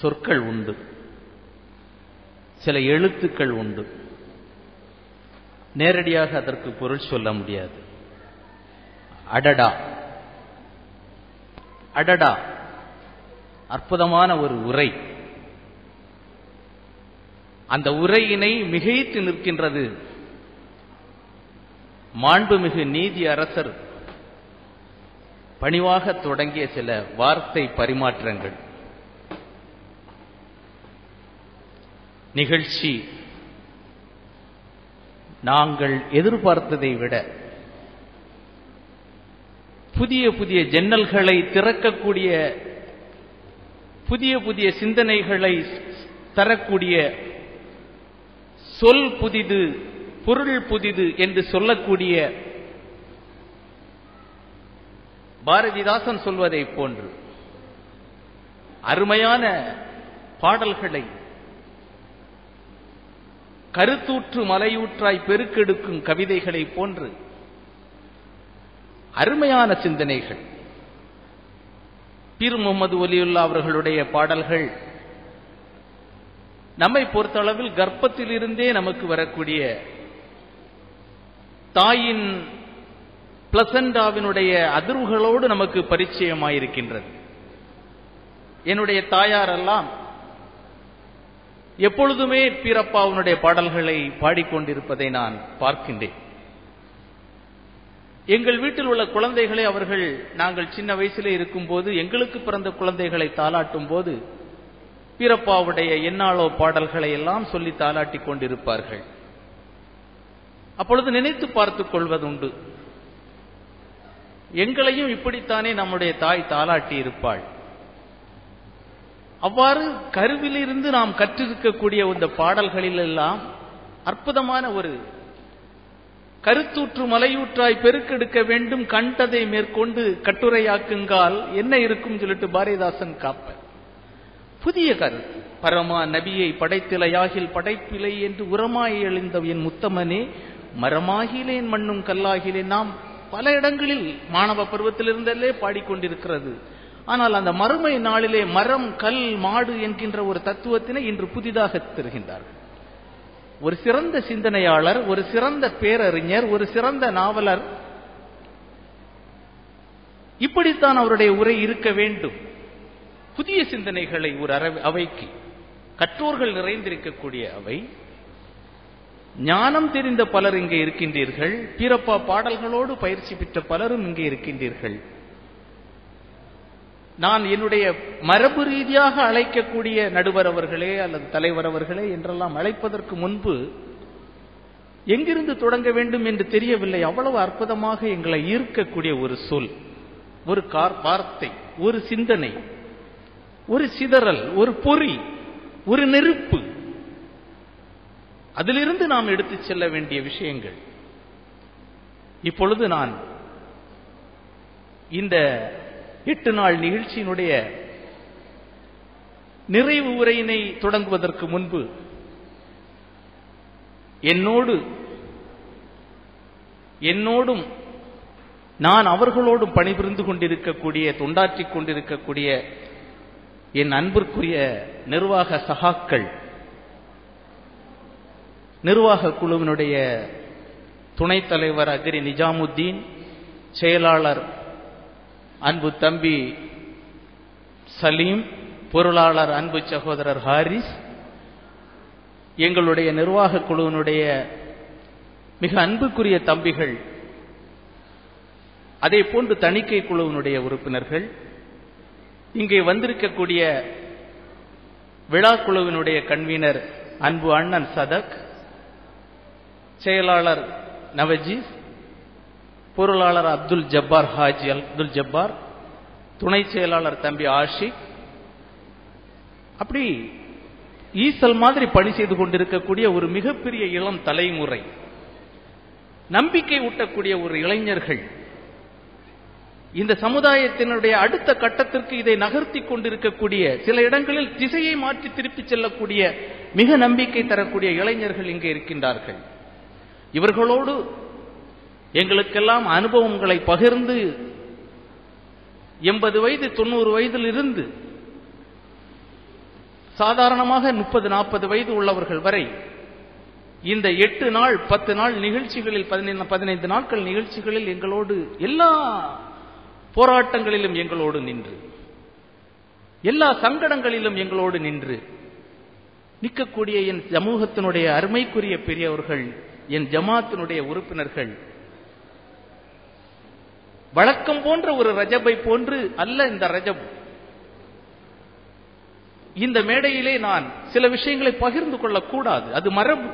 சொற்கள் உண்டு. சில எழுத்துக்கள் உண்டு. நேரடியாக அதற்கு பொருள் சொல்ல முடியாது. அடடா. அடடா. அற்புதமான ஒரு உரை. அந்த உரையினை மிகைத்து நிற்கின்றது மாண்புமிகு நீதி அரசர். பணிவாக தொடங்கிய சில வார்த்தை பரிமாற்றங்கள். நிகழ்ச்சி. நாங்கள் எதிர்பார்த்ததை விட புதிய புதிய ஜன்னல்களை திறக்கக்கூடிய புதிய புதிய சிந்தனைகளை தரக்கூடிய சொல் புதிது பொருள் புதிது என்று சொல்லக்கூடிய பாரதிதாசன் சொல்வதை போன்று அருமையான பாடல்களை கருத்தூற்று மலையூற்றாய் பெருக்கெடுக்கும் கவிதைகளை போன்று அருமையான சிந்தனைகள். பீர் முகமது ஒலியுல்லா அவர்களுடைய பாடல்கள் நம்மை பொறுத்தளவில் கர்ப்பத்திலிருந்தே நமக்கு வரக்கூடிய தாயின் பிளசண்டாவினுடைய அதிர்வுகளோடு நமக்கு பரிச்சயமாயிருக்கின்றது. என்னுடைய தாயாரெல்லாம் எப்பொழுதுமே பீரப்பாவுனுடைய பாடல்களை பாடிக்கொண்டிருப்பதை நான் பார்க்கின்றேன். எங்கள் வீட்டில் உள்ள குழந்தைகளை அவர்கள் நாங்கள் சின்ன வயசிலே இருக்கும்போது எங்களுக்கு பிறந்த குழந்தைகளை தாளாட்டும் போது பீரப்பாவுடைய என்னாளோ பாடல்களை எல்லாம் சொல்லி தாளாட்டி கொண்டிருப்பார்கள். அப்பொழுது நினைத்து பார்த்துக் கொள்வதுண்டு. எங்களையும் இப்படித்தானே நம்முடைய தாய் தாளாட்டி இருப்பாள் அவ்வாறு கருவிலிருந்து நாம் கற்றிருக்கக்கூடிய இந்த பாடல்களில் எல்லாம் அற்புதமான ஒரு கருத்தூற்று மலையூற்றாய் பெருக்கெடுக்க வேண்டும் கண்டதை மேற்கொண்டு கட்டுரையாக்குங்கால் என்ன இருக்கும் சொல்லிட்டு பாரதிதாசன் காப்ப புதிய கருத்து பரமா நபியை படைத்திலையாகில் படைப்பிலை என்று உரமாய் எழுந்த என் முத்தமனே மரமாகிலேன் மண்ணும் கல்லாகிலேன் நாம் பல இடங்களில் மாணவ பருவத்திலிருந்தே பாடிக்கொண்டிருக்கிறது. ஆனால் அந்த மறுமை நாளிலே மரம் கல் மாடு என்கின்ற ஒரு தத்துவத்தினை இன்று புதிதாக தருகின்றார்கள். ஒரு சிறந்த சிந்தனையாளர் ஒரு சிறந்த பேரறிஞர் ஒரு சிறந்த நாவலர் இப்படித்தான் அவருடைய உரை இருக்க வேண்டும். புதிய சிந்தனைகளை ஒரு அவைக்கு கற்றோர்கள் நிறைந்திருக்கக்கூடிய அவை ஞானம் தெரிந்த பலர் இங்கே இருக்கின்றீர்கள் பீரப்பா பாடல்களோடு பயிற்சி பெற்ற பலரும் இங்கே இருக்கின்றீர்கள். நான் என்னுடைய மரபு ரீதியாக அழைக்கக்கூடிய நடுவர் அவர்களே அல்லது தலைவர் அவர்களே என்றெல்லாம் அழைப்பதற்கு முன்பு எங்கிருந்து தொடங்க வேண்டும் என்று தெரியவில்லை. அவ்வளவு அற்புதமாக எங்களை ஈர்க்கக்கூடிய ஒரு சொல் ஒரு கார் வார்த்தை ஒரு சிந்தனை ஒரு சிதறல் ஒரு பொறி ஒரு நெருப்பு. அதிலிருந்து நாம் எடுத்துச் செல்ல வேண்டிய விஷயங்கள். இப்பொழுது நான் இந்த எட்டு நாள் நிகழ்ச்சியினுடைய நிறைவு உரையினை தொடங்குவதற்கு முன்பு என்னோடு என்னோடும் நான் அவர்களோடும் பணிபுரிந்து கொண்டிருக்கக்கூடிய தொண்டாற்றிக் கொண்டிருக்கக்கூடிய என் அன்பிற்குரிய நிர்வாக சகாக்கள் நிர்வாக குழுவினுடைய துணைத் தலைவர் அக்ரி நிஜாமுத்தீன் செயலாளர் அன்பு தம்பி சலீம் பொருளாளர் அன்பு சகோதரர் ஹாரிஸ் எங்களுடைய நிர்வாக குழுவினுடைய மிக அன்புக்குரிய தம்பிகள் அதே போன்று தணிக்கை குழுவினுடைய உறுப்பினர்கள் இங்கே வந்திருக்கக்கூடிய விழா குழுவினுடைய கன்வீனர் அன்பு அண்ணன் சதக் செயலாளர் நவஜீஸ் பொருளாளர் அப்துல் ஜப்பார் ஹாஜி அப்துல் ஜப்பார் துணை செயலாளர் தம்பி ஆஷிக். அப்படி ஈசல் மாதிரி பணி செய்து கொண்டிருக்கக்கூடிய ஒரு மிகப்பெரிய இளம் தலைமுறை நம்பிக்கை ஊட்டக்கூடிய ஒரு இளைஞர்கள் இந்த சமுதாயத்தினுடைய அடுத்த கட்டத்திற்கு இதை நகர்த்தி கொண்டிருக்கக்கூடிய சில இடங்களில் திசையை மாற்றி திருப்பிச் செல்லக்கூடிய மிக நம்பிக்கை தரக்கூடிய இளைஞர்கள் இங்கே இருக்கின்றார்கள். இவர்களோடு எங்களுக்கெல்லாம் அனுபவங்களை பகிர்ந்து எண்பது வயது தொண்ணூறு வயதில் இருந்து சாதாரணமாக முப்பது நாற்பது வயது உள்ளவர்கள் வரை இந்த எட்டு நாள் பத்து நாள் நிகழ்ச்சிகளில் பதினைந்து பதினைந்து நாட்கள் நிகழ்ச்சிகளில் எங்களோடு எல்லா போராட்டங்களிலும் எங்களோடு நின்று எல்லா சங்கடங்களிலும் எங்களோடு நின்று நிற்கக்கூடிய என் சமூகத்தினுடைய அருமைக்குரிய பெரியவர்கள் என் ஜமாத்தினுடைய உறுப்பினர்கள் வழக்கம் போன்ற ஒரு ரஜபை போன்று அல்ல இந்த ரஜப். இந்த மேடையிலே நான் சில விஷயங்களை பகிர்ந்து கொள்ளக்கூடாது. அது மரபு.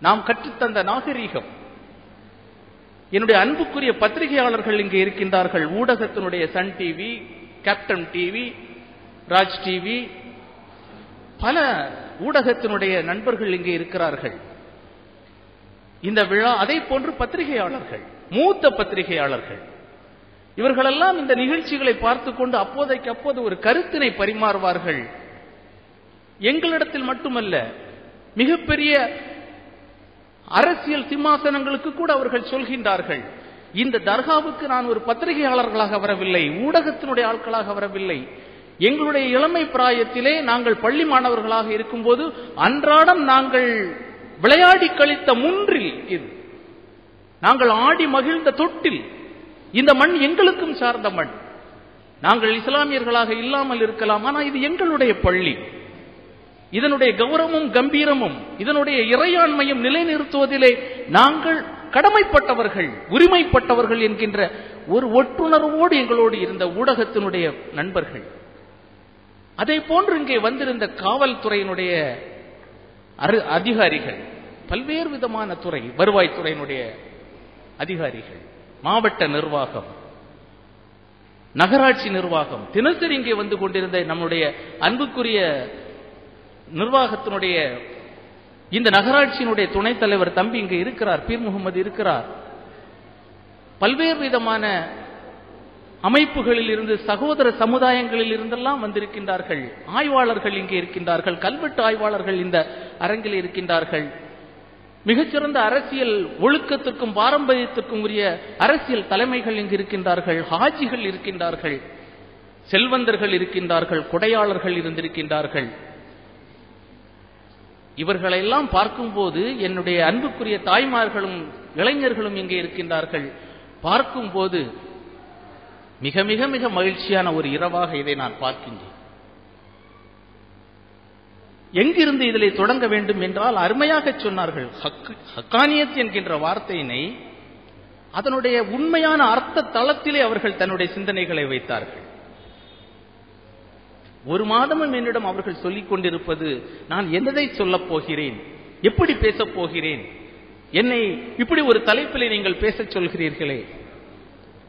நாம் கற்றுத்தந்த நாகரீகம். என்னுடைய அன்புக்குரிய பத்திரிகையாளர்கள் இங்கே இருக்கின்றார்கள். ஊடகத்தினுடைய Sun TV Captain TV Raj TV பல ஊடகத்தினுடைய நண்பர்கள் இங்கே இருக்கிறார்கள். இந்த விழா அதை போன்று பத்திரிகையாளர்கள் மூத்த பத்திரிகையாளர்கள். இவர்களெல்லாம் இந்த நிகழ்ச்சிகளை பார்த்து கொண்டு அப்போதைக்கு அப்போது ஒரு கருத்தினை பரிமாறுவார்கள். எங்களிடத்தில் மட்டுமல்ல மிகப்பெரிய அரசியல் சிம்மாசனங்களுக்கு கூட அவர்கள் சொல்கின்றார்கள். இந்த தர்காவுக்கு நான் ஒரு பத்திரிகையாளர்களாக வரவில்லை ஊடகத்தினுடைய ஆட்களாக வரவில்லை. எங்களுடைய இளமை பிராயத்திலே நாங்கள் பள்ளி மாணவர்களாக இருக்கும்போது அன்றாடம் நாங்கள் விளையாடி கழித்த முன்றில் இது. நாங்கள் ஆடி மகிழ்ந்த தொட்டில் இந்த மண் எங்களுக்கும் சார்ந்த மண். நாங்கள் இஸ்லாமியர்களாக இல்லாமல் இருக்கலாம் ஆனால் இது எங்களுடைய பள்ளி. இதனுடைய கௌரவமும் கம்பீரமும் இதனுடைய இறையாண்மையும் நிலைநிறுத்துவதிலே நாங்கள் கடமைப்பட்டவர்கள் உரிமைப்பட்டவர்கள் என்கின்ற ஒரு ஒட்டுணர்வோடு எங்களோடு இருந்த ஊடகத்தினுடைய நண்பர்கள். அதே போன்று இங்கே வந்திருந்த காவல்துறையினுடைய அதிகாரிகள் பல்வேறு விதமான துறை வருவாய்த்துறையினுடைய அதிகாரிகள். மாவட்ட நிர்வாகம் நகராட்சி நிர்வாகம். தினசரி இங்கே வந்து கொண்டிருந்த நம்முடைய அன்புக்குரிய நிர்வாகத்தினுடைய இந்த நகராட்சியினுடைய துணைத் தலைவர் தம்பி இங்கே இருக்கிறார் பீர் முகமது இருக்கிறார். பல்வேறு விதமான அமைப்புகளில் இருந்து சகோதர சமுதாயங்களில் இருந்தெல்லாம் வந்திருக்கின்றார்கள். ஆய்வாளர்கள் இங்கே இருக்கின்றார்கள். கல்வெட்டு ஆய்வாளர்கள் இந்த அரங்கில் இருக்கின்றார்கள். மிகச்சிறந்த அரசியல் ஒழுக்கத்திற்கும் பாரம்பரியத்திற்கும் உரிய அரசியல் தலைமைகள் இங்கு இருக்கின்றார்கள் ஹாஜிகள் இருக்கின்றார்கள் செல்வந்தர்கள் இருக்கின்றார்கள் கொடையாளர்கள் இருந்திருக்கின்றார்கள். இவர்களெல்லாம் பார்க்கும்போது என்னுடைய அன்புக்குரிய தாய்மார்களும் இளைஞர்களும் இங்கே இருக்கின்றார்கள். பார்க்கும்போது மிக மிக மிக மகிழ்ச்சியான ஒரு இரவாக இதை நான் பார்க்கின்றேன். எங்கிருந்து இதிலே தொடங்க வேண்டும் என்றால் அருமையாக சொன்னார்கள். ஹக்கானியத் என்கின்ற வார்த்தையினை அதனுடைய உண்மையான அர்த்த தளத்திலே அவர்கள் தன்னுடைய சிந்தனைகளை வைத்தார்கள். ஒரு மாதமும் என்னிடம் அவர்கள் சொல்லிக் கொண்டிருப்பது நான் என்னதை சொல்லப் போகிறேன்? எப்படி பேசப் போகிறேன்? என்னை இப்படி ஒரு தலைப்பிலே நீங்கள் பேசச் சொல்கிறீர்களே?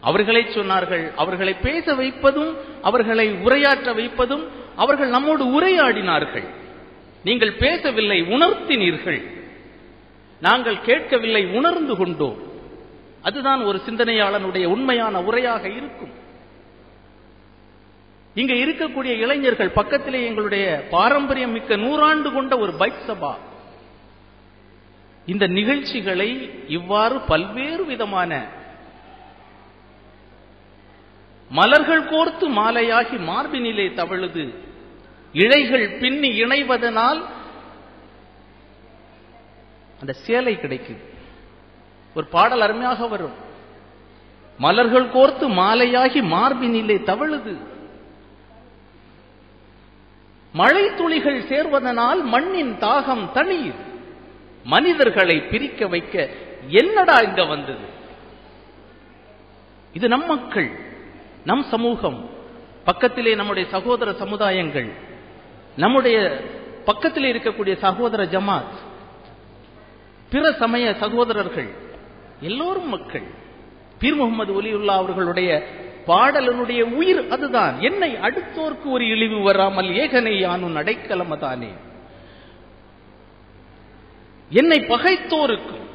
அவர்களே சொன்னார்கள் அவர்களை பேச வைப்பதும் அவர்களை உரையாற்ற வைப்பதும் அவர்கள் நம்மோடு உரையாடினார்கள். நீங்கள் பேசவில்லை உணர்த்தினீர்கள். நாங்கள் கேட்கவில்லை உணர்ந்து கொண்டோம். அதுதான் ஒரு சிந்தனையாளனுடைய உண்மையான உரையாக இருக்கும். இங்க இருக்கக்கூடிய இளைஞர்கள் பக்கத்திலே எங்களுடைய பாரம்பரியம் மிக்க நூறாண்டு கொண்ட ஒரு பைக் சபா. இந்த நிகழ்ச்சிகளை இவ்வாறு பல்வேறு விதமான மலர்கள் கோர்த்து மாலையாகி மார்பினிலே தவழுது. இழைகள் பின்னி இணைவதனால் அந்த சேலை கிடைக்குது ஒரு பாடல் அருமையாக வரும். மலர்கள் கோர்த்து மாலையாகி மார்பினிலே தவழுது. மழை துளிகள் சேர்வதனால் மண்ணின் தாகம் தணியுது. மனிதர்களை பிரிக்க வைக்க என்னடா இங்க வந்தது? இது நம் மக்கள் நம் சமூகம். பக்கத்திலே நம்முடைய சகோதர சமுதாயங்கள் நம்முடைய பக்கத்தில் இருக்கக்கூடிய சகோதர ஜமாத் பிற சமய சகோதரர்கள் எல்லோரும் மக்கள் பீர் முகமது ஒலியுல்லா அவர்களுடைய பாடலனுடைய உயிர் அதுதான். என்னை அடுத்தோர்க்கு ஒரு இழிவு வராமல் ஏகனை யானும் அடைக்கலமதானே என்னை பகைத்தோருக்கும்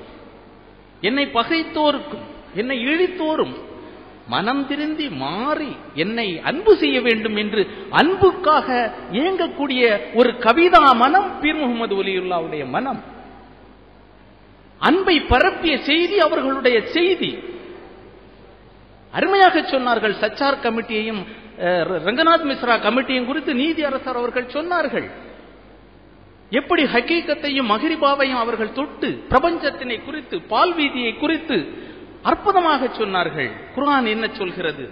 என்னை பகைத்தோருக்கும் என்னை இழித்தோரும் மனம் திருந்தி மாறி என்னை அன்பு செய்ய வேண்டும் என்று அன்புக்காக இயங்கக்கூடிய ஒரு கவிதா மனம் பீர் முகமது ஒலியுல்லாவுடைய மனம். அன்பை பரப்பிய செய்தி அவர்களுடைய செய்தி. அருமையாக சொன்னார்கள் சச்சார் கமிட்டியையும் அஹ், ரங்கநாத் மிஸ்ரா கமிட்டியும் குறித்து நீதி அரசர் அவர்கள் சொன்னார்கள். எப்படி ஹக்கீக்கத்தையும் மகிரிபாவையும் அவர்கள் தொட்டு பிரபஞ்சத்தினை குறித்து பால்வீதியை குறித்து அற்புதமாக சொன்னார்கள். குரான் என்ன சொல்கிறது?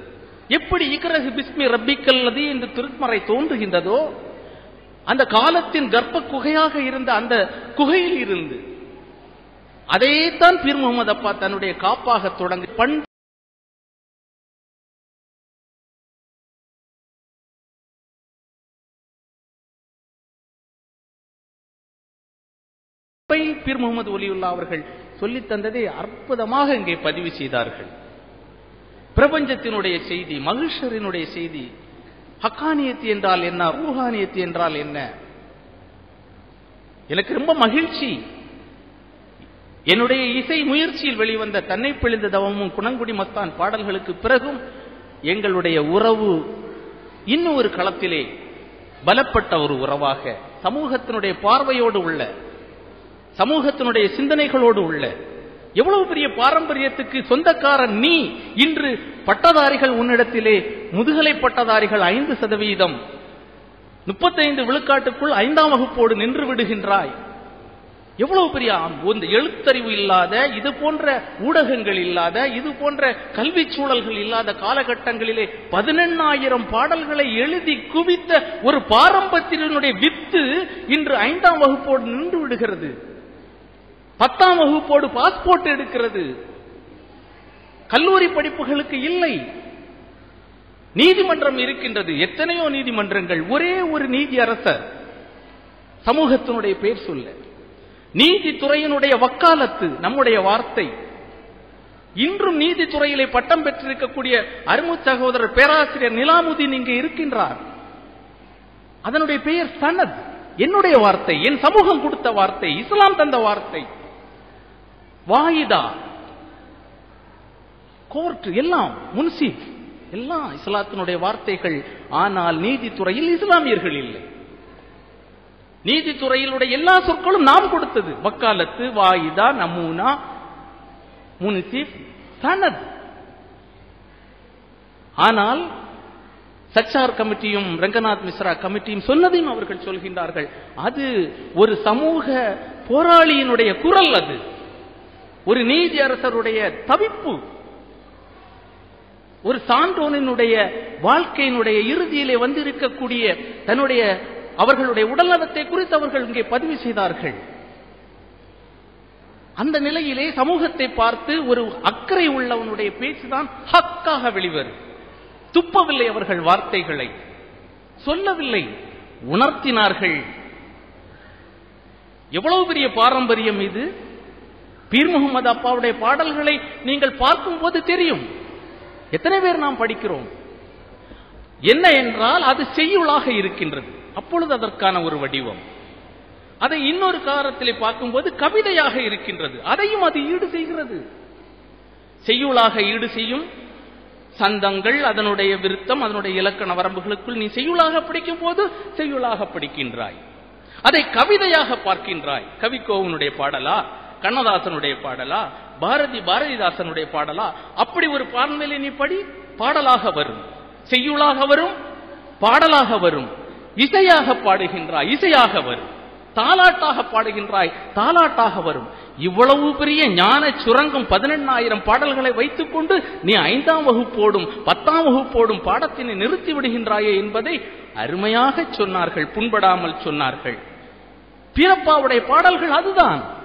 எப்படி இக்ரஹு பிஸ்மி ரப்பிக்கல்லதி என்று திருமறை தோன்றுகின்றதோ அந்த காலத்தின் கர்ப்ப குகையாக இருந்த அந்த குகையில் இருந்து அதைத்தான் பீர் முகமது அப்பா தன்னுடைய காப்பாக தொடங்கி பண் பீர் முகமது ஒலியுல்லா அவர்கள் சொல்லித் தந்ததை அற்புதமாக இங்கே பதிவு செய்தார்கள். பிரபஞ்சத்தினுடைய செய்தி மகிஷரினுடைய செய்தி ஹக்கானியத்து என்றால் என்ன ரூஹானியத்து என்றால் என்ன? எனக்கு ரொம்ப மகிழ்ச்சி. என்னுடைய இசை முயற்சியில் வெளிவந்த தன்னை பிழிந்த தவமும் குணங்குடி மஸ்தான் பாடல்களுக்கு பிறகும் எங்களுடைய உறவு இன்னும் ஒரு களத்திலே பலப்பட்ட ஒரு உறவாக சமூகத்தினுடைய பார்வையோடு உள்ள சமூகத்தினுடைய சிந்தனைகளோடு உள்ள. எவ்வளவு பெரிய பாரம்பரியத்துக்கு சொந்தக்காரன் நீ? இன்று பட்டதாரிகள் உன்னிடத்திலே முதுகலை பட்டதாரிகள் ஐந்து சதவீதம். முப்பத்தைந்து விழுக்காட்டுக்குள் ஐந்தாம் வகுப்போடு நின்று விடுகின்றாய். எவ்வளவு பெரிய இந்த எழுத்தறிவு இல்லாத இது போன்ற ஊடகங்கள் இல்லாத இது போன்ற கல்வி சூழல்கள் இல்லாத காலகட்டங்களிலே பதினெண்ணாயிரம் பாடல்களை எழுதி குவித்த ஒரு பாரம்பரியத்தினுடைய வித்து இன்று ஐந்தாம் வகுப்போடு நின்று விடுகிறது. பத்தாம் வகுப்போடு பாஸ்போர்ட் எடுக்கிறது. கல்லூரி படிப்புகளுக்கு இல்லை. நீதிமன்றம் இருக்கின்றது. எத்தனையோ நீதிமன்றங்கள். ஒரே ஒரு நீதி அரசர். சமூகத்தினுடைய பேர் சொல்ல. நீதித்துறையினுடைய வக்காலத்து நம்முடைய வார்த்தை. இன்றும் நீதித்துறையிலே பட்டம் பெற்றிருக்கக்கூடிய அருமு சகோதரர் பேராசிரியர் நிலாமுதீன் இங்கே இருக்கின்றார். அதனுடைய பெயர் சனத். என்னுடைய வார்த்தை என் சமூகம் கொடுத்த வார்த்தை இஸ்லாம் தந்த வார்த்தை. வாயிதா. கோர்ட் எல்லாம் முன்சீப் எல்லாம் இஸ்லாத்தினுடைய வார்த்தைகள். ஆனால் நீதித்துறையில் இஸ்லாமியர்கள் இல்லை. நீதித்துறையிலுடைய எல்லா சொற்களும் நாம் கொடுத்தது. வக்காலத்து வாயிதா நமூனா முன்சிப் சனத். ஆனால் சச்சார் கமிட்டியும் ரங்கநாத் மிஸ்ரா கமிட்டியும் சொன்னதையும் அவர்கள் சொல்கின்றார்கள். அது ஒரு சமூக போராளியினுடைய குரல் அது. ஒரு நீதி அரசருடைய தவிப்பு ஒரு சான்றோனினுடைய வாழ்க்கையினுடைய இறுதியிலே வந்திருக்கக்கூடிய தன்னுடைய அவர்களுடைய உடல்நலத்தை குறித்து அவர்கள் இங்கே பதிவு செய்தார்கள். அந்த நிலையிலே சமூகத்தை பார்த்து ஒரு அக்கறை உள்ளவனுடைய பேச்சுதான் ஹக்காக வெளிவரும். துப்பவில்லை அவர்கள் வார்த்தைகளை. சொல்லவில்லை உணர்த்தினார்கள். எவ்வளவு பெரிய பாரம்பரியம் இது? பீர் முகமது அப்பாவுடைய பாடல்களை நீங்கள் பார்க்கும் போது தெரியும். எத்தனை பேர் நாம் படிக்கிறோம்? என்ன என்றால் அது செய்யுளாக இருக்கின்றது. அப்பொழுது அதற்கான ஒரு வடிவம். அதை இன்னொரு காரத்தில் பார்க்கும்போது கவிதையாக இருக்கின்றது. அதையும் அது ஈடு செய்கிறது. செய்யுளாக ஈடு செய்யும் சந்தங்கள் அதனுடைய விருத்தம் அதனுடைய இலக்கண வரம்புகளுக்குள் நீ செய்யுளாக படிக்கும் போது செய்யுளாக படிக்கின்றாய். அதை கவிதையாக பார்க்கின்றாய். கவிக்கோவனுடைய பாடலா? கண்ணதாசனுடைய பாடலா? பாரதி பாரதிதாசனுடைய பாடலா? அப்படி ஒரு பாடலை நீ படி பாடலாக வரும். செய்யுளாக வரும் பாடலாக வரும். இசையாக பாடுகின்றாய் இசையாக வரும். தாலாட்டாக பாடுகின்றாய் தாலாட்டாக வரும். இவ்வளவு பெரிய ஞான சுரங்கம் பதினெண்ணாயிரம் பாடல்களை வைத்துக்கொண்டு நீ ஐந்தாம் வகுப்போடும் பத்தாம் வகுப்போடும் பாடத்தினை நிறுத்தி விடுகின்றாயே என்பதை அருமையாக சொன்னார்கள் புண்படாமல் சொன்னார்கள். பிறப்பாவுடைய பாடல்கள் அதுதான்.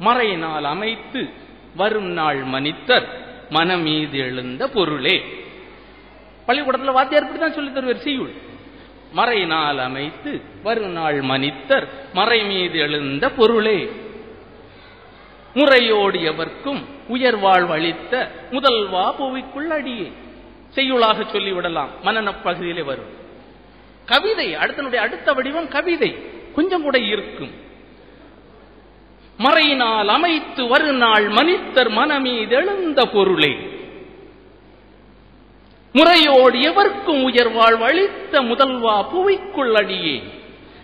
மறையினால் அமைத்து வரும் நாள் மனித்தர் மனமீது எழுந்த பொருளே. பள்ளிக்கூடத்தில் வாத்தியார் இப்படி தான் சொல்லி தருவார் செய்யுள். மறையினால் அமைத்து வருநாள் மனித்தர் மறை மீது எழுந்த பொருளே. முறையோடு எவர்க்கும் உயர்வாழ்வு அளித்த முதல்வா புவிக்குள் அடியே. செய்யுளாக சொல்லிவிடலாம் மனநப்பகுதியிலே வரும். கவிதை அடுத்தனுடைய அடுத்த வடிவம் கவிதை. கொஞ்சம் கூட இருக்கும் மறையினால் அமைத்து வருநாள் மனிதர் மனமீது எழுந்த பொருளே. முறையோடு எவர்க்கும் உயர்வாழ்வு அளித்த முதல்வா புவிக்குள் அடியே.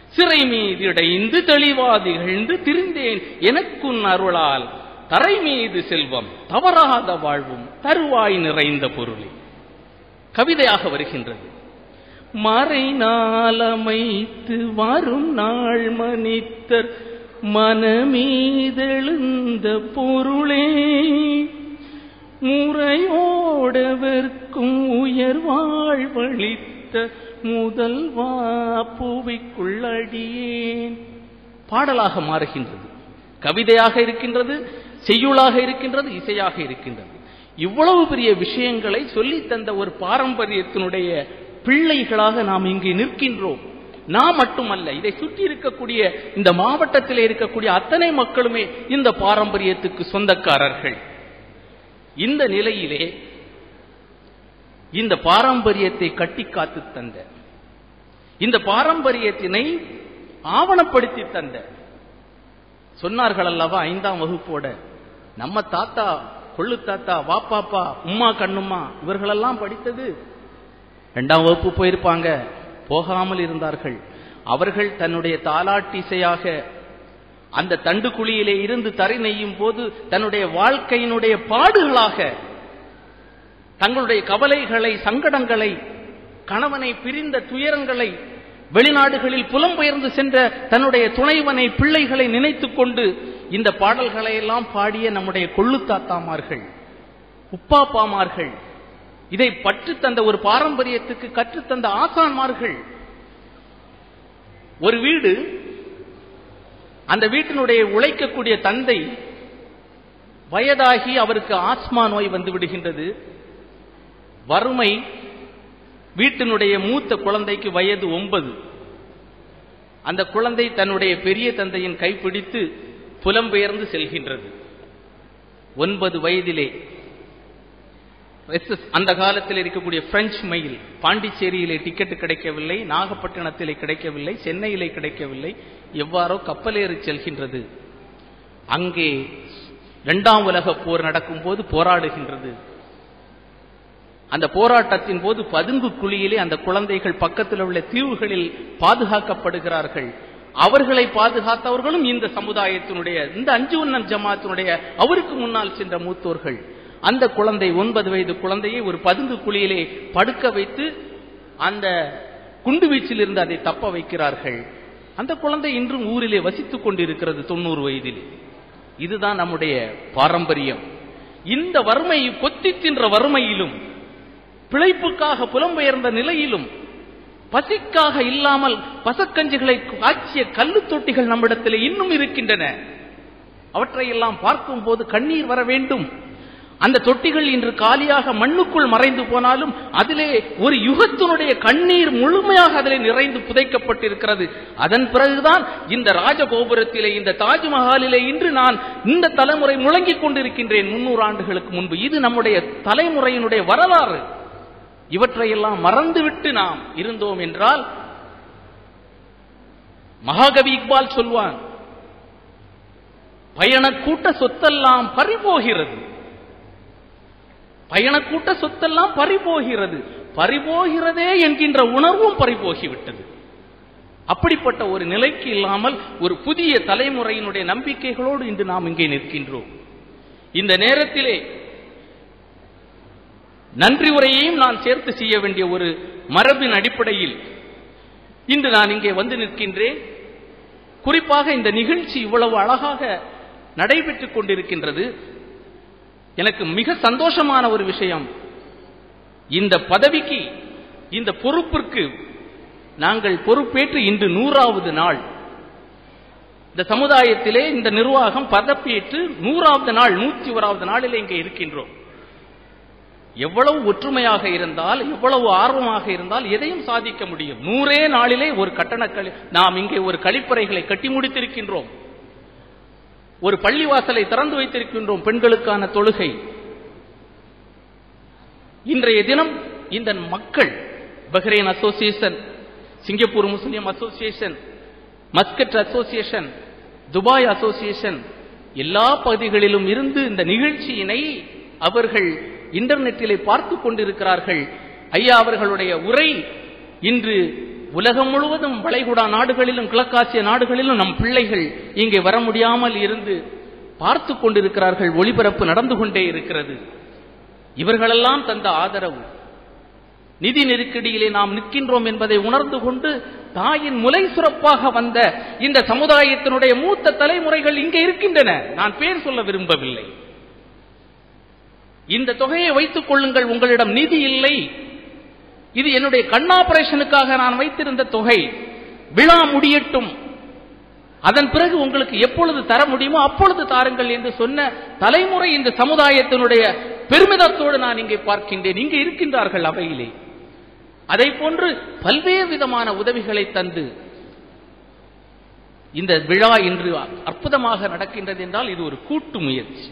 சிறை மீது இடைந்து தெளிவா திகழ்ந்து திரிந்தேன் எனக்குன் அருளால் தரை மீது செல்வம் தவறாத வாழ்வும் தருவாய் நிறைந்த பொருளே. கவிதையாக வருகின்றது. மறைநாளமைத்து வரும் நாள் மனிதர் மனமீதெழுந்த பொருளே முறையோடவர்க்கும் உயர் வாழ்வழித்த முதல்வா புவிக்குள்ளடியேன் பாடலாக மாறுகின்றது. கவிதையாக இருக்கின்றது செய்யுளாக இருக்கின்றது இசையாக இருக்கின்றது. இவ்வளவு பெரிய விஷயங்களை சொல்லித் தந்த ஒரு பாரம்பரியத்தினுடைய பிள்ளைகளாக நாம் இங்கே நிற்கின்றோம். நான் மட்டுமல்ல இதை சுற்றி இருக்கக்கூடிய இந்த மாவட்டத்தில் இருக்கக்கூடிய அத்தனை மக்களுமே இந்த பாரம்பரியத்துக்கு சொந்தக்காரர்கள். இந்த நிலையிலே இந்த பாரம்பரியத்தை கட்டி காத்து தந்த இந்த பாரம்பரியத்தினை ஆவணப்படுத்தி தந்த சொன்னார்கள் அல்லவா ஐந்தாம் வகுப்போட நம்ம தாத்தா கொள்ளு தாத்தா வாப்பாப்பா உம்மா கண்ணுமா இவர்களெல்லாம் படித்தது. ரெண்டாம் வகுப்பு போயிருப்பாங்க. போகாமல் இருந்தார்கள். அவர்கள் தன்னுடைய தாலாட்டிசையாக அந்த தண்டு குழியிலே இருந்து தரை நெய்யும் போது தன்னுடைய வாழ்க்கையினுடைய பாடுகளாக தங்களுடைய கவலைகளை சங்கடங்களை கணவனை பிரிந்த துயரங்களை வெளிநாடுகளில் புலம்பெயர்ந்து சென்ற தன்னுடைய துணைவனை பிள்ளைகளை நினைத்துக் கொண்டு இந்த பாடல்களை எல்லாம் பாடிய நம்முடைய கொள்ளுத்தாத்தாமார்கள் உப்பாப்பாமார்கள் இதை பற்று தந்த ஒரு பாரம்பரியத்துக்கு கற்றுத்தந்த ஆசான்மார்கள். ஒரு வீடு அந்த வீட்டினுடைய உழைக்கக்கூடிய தந்தை வயதாகி அவருக்கு ஆஸ்மா நோய் வந்து விடுகின்றது. வறுமை வீட்டினுடைய மூத்த குழந்தைக்கு வயது ஒன்பது. அந்த குழந்தை தன்னுடைய பெரிய தந்தையின் கைப்பிடித்து புலம்பெயர்ந்து செல்கின்றது. ஒன்பது வயதிலே அந்த காலத்தில் இருக்கக்கூடிய பிரெஞ்சு மெயில் பாண்டிச்சேரியிலே டிக்கெட் கிடைக்கவில்லை நாகப்பட்டினத்திலே கிடைக்கவில்லை சென்னையிலே கிடைக்கவில்லை எவ்வாறோ கப்பலேறி செல்கின்றது. அங்கே இரண்டாம் உலக போர் நடக்கும் போது போராடுகின்றது. அந்த போராட்டத்தின் போது பதுங்கு குழியிலே அந்த குழந்தைகள் பக்கத்தில் உள்ள தீவுகளில் பாதுகாக்கப்படுகிறார்கள். அவர்களை பாதுகாத்தவர்களும் இந்த சமுதாயத்தினுடைய இந்த அஞ்சு உன்னம் ஜமாத்தினுடைய அவருக்கு முன்னால் சென்ற மூத்தோர்கள். அந்த குழந்தை ஒன்பது வயது குழந்தையை ஒரு பதுங்கு குழியிலே படுக்க வைத்து அந்த குண்டு வீச்சில் இருந்து அதை தப்ப வைக்கிறார்கள். அந்த குழந்தை இன்றும் ஊரிலே வசித்துக் கொண்டிருக்கிறது தொண்ணூறு வயதில். இதுதான் நம்முடைய பாரம்பரியம். இந்த வறுமை கொத்தி தின்ற வறுமையிலும் பிழைப்புக்காக புலம்பெயர்ந்த நிலையிலும் பசிக்காக இல்லாமல் பசக்கஞ்சுகளை காய்ச்சிய கல்லு தொட்டிகள் நம்மிடத்தில் இன்னும் இருக்கின்றன. அவற்றையெல்லாம் பார்க்கும் போது கண்ணீர் வர வேண்டும். அந்த தொட்டிகள் இன்று காலியாக மண்ணுக்குள் மறைந்து போனாலும் அதிலே ஒரு யுகத்தினுடைய கண்ணீர் முழுமையாக அதிலே நிறைந்து புதைக்கப்பட்டிருக்கிறது. அதன் பிறகுதான் இந்த ராஜகோபுரத்திலே இந்த தாஜ்மஹாலிலே இன்று நான் இந்த தலைமுறை முழங்கிக் கொண்டிருக்கின்றேன் முன்னூறு ஆண்டுகளுக்கு முன்பு. இது நம்முடைய தலைமுறையினுடைய வரலாறு. இவற்றையெல்லாம் மறந்துவிட்டு நாம் இருந்தோம் என்றால் மகாகவி இக்பால் சொல்வான் பயணக்கூட்ட சொத்தெல்லாம் பறிபோகிறது. பயணக்கூட்ட சொத்தெல்லாம் பறிபோகிறது. பறிபோகிறதே என்கின்ற உணர்வும் பறிபோகிவிட்டது. அப்படிப்பட்ட ஒரு நிலைக்கு இல்லாமல் ஒரு புதிய தலைமுறையினுடைய நம்பிக்கைகளோடு இன்று நாம் இங்கே நிற்கின்றோம். இந்த நேரத்திலே நன்றி உரையையும் நான் சேர்த்து செய்ய வேண்டிய ஒரு மரபின் அடிப்படையில் இன்று நான் இங்கே வந்து நிற்கின்றேன். குறிப்பாக இந்த நிகழ்ச்சி இவ்வளவு அழகாக நடைபெற்றுக் கொண்டிருக்கின்றது. எனக்கு மிக சந்தோஷமான ஒரு விஷயம். இந்த பதவிக்கு இந்த பொறுப்பிற்கு நாங்கள் பொறுப்பேற்று இன்று நூறாவது நாள். இந்த சமுதாயத்திலே இந்த நிர்வாகம் பதப்பேற்று நூறாவது நாள் நூற்றி ஓராவது நாளிலே இங்கே இருக்கின்றோம். எவ்வளவு ஒற்றுமையாக இருந்தால் எவ்வளவு ஆர்வமாக இருந்தால் எதையும் சாதிக்க முடியும். நூறே நாளிலே ஒரு கட்டண நாம் இங்கே ஒரு கழிப்பறைகளை கட்டி முடித்திருக்கின்றோம். ஒரு பள்ளிவாசலை திறந்து வைத்திருக்கின்றோம் பெண்களுக்கான தொழுகை. இன்றைய தினம் இந்த மக்கள் Bahrain association Singapore Muslim association Muscat association Dubai association எல்லா பகுதிகளிலும் இருந்து இந்த நிகழ்ச்சியினை அவர்கள் இன்டர்நெட்டிலே பார்த்து கொண்டிருக்கிறார்கள். ஐயா அவர்களுடைய உரை இன்று உலகம் முழுவதும் வளைகுடா நாடுகளிலும் கிழக்காசிய நாடுகளிலும் நம் பிள்ளைகள் இங்கே வர முடியாமல் இருந்து பார்த்து கொண்டிருக்கிறார்கள் ஒளிபரப்பு நடந்து கொண்டே இருக்கிறது. இவர்களெல்லாம் தந்த ஆதரவு. நிதி நெருக்கடியிலே நாம் நிற்கின்றோம் என்பதை உணர்ந்து கொண்டு தாயின் முலை சுரப்பாக வந்த இந்த சமுதாயத்தினுடைய மூத்த தலைமுறைகள் இங்கே இருக்கின்றன. நான் பேர் சொல்ல விரும்பவில்லை. இந்த தொகையை வைத்துக் கொள்ளுங்கள். உங்களிடம் நிதி இல்லை. இது என்னுடைய கண் ஆபரேஷனுக்காக நான் வைத்திருந்த தொகை. விழா முடியட்டும். அதன் பிறகு உங்களுக்கு எப்பொழுது தர முடியுமோ அப்பொழுது தாருங்கள் என்று சொன்ன தலைமுறை இந்த சமுதாயத்தினுடைய பெருமிதத்தோடு நான் இங்கே பார்க்கின்றேன். இங்கே இருக்கின்றார்கள் அவையிலே. அதை போன்று பல்வேறு விதமான உதவிகளை தந்து இந்த விழா இன்று அற்புதமாக நடக்கின்றது என்றால் இது ஒரு கூட்டு முயற்சி.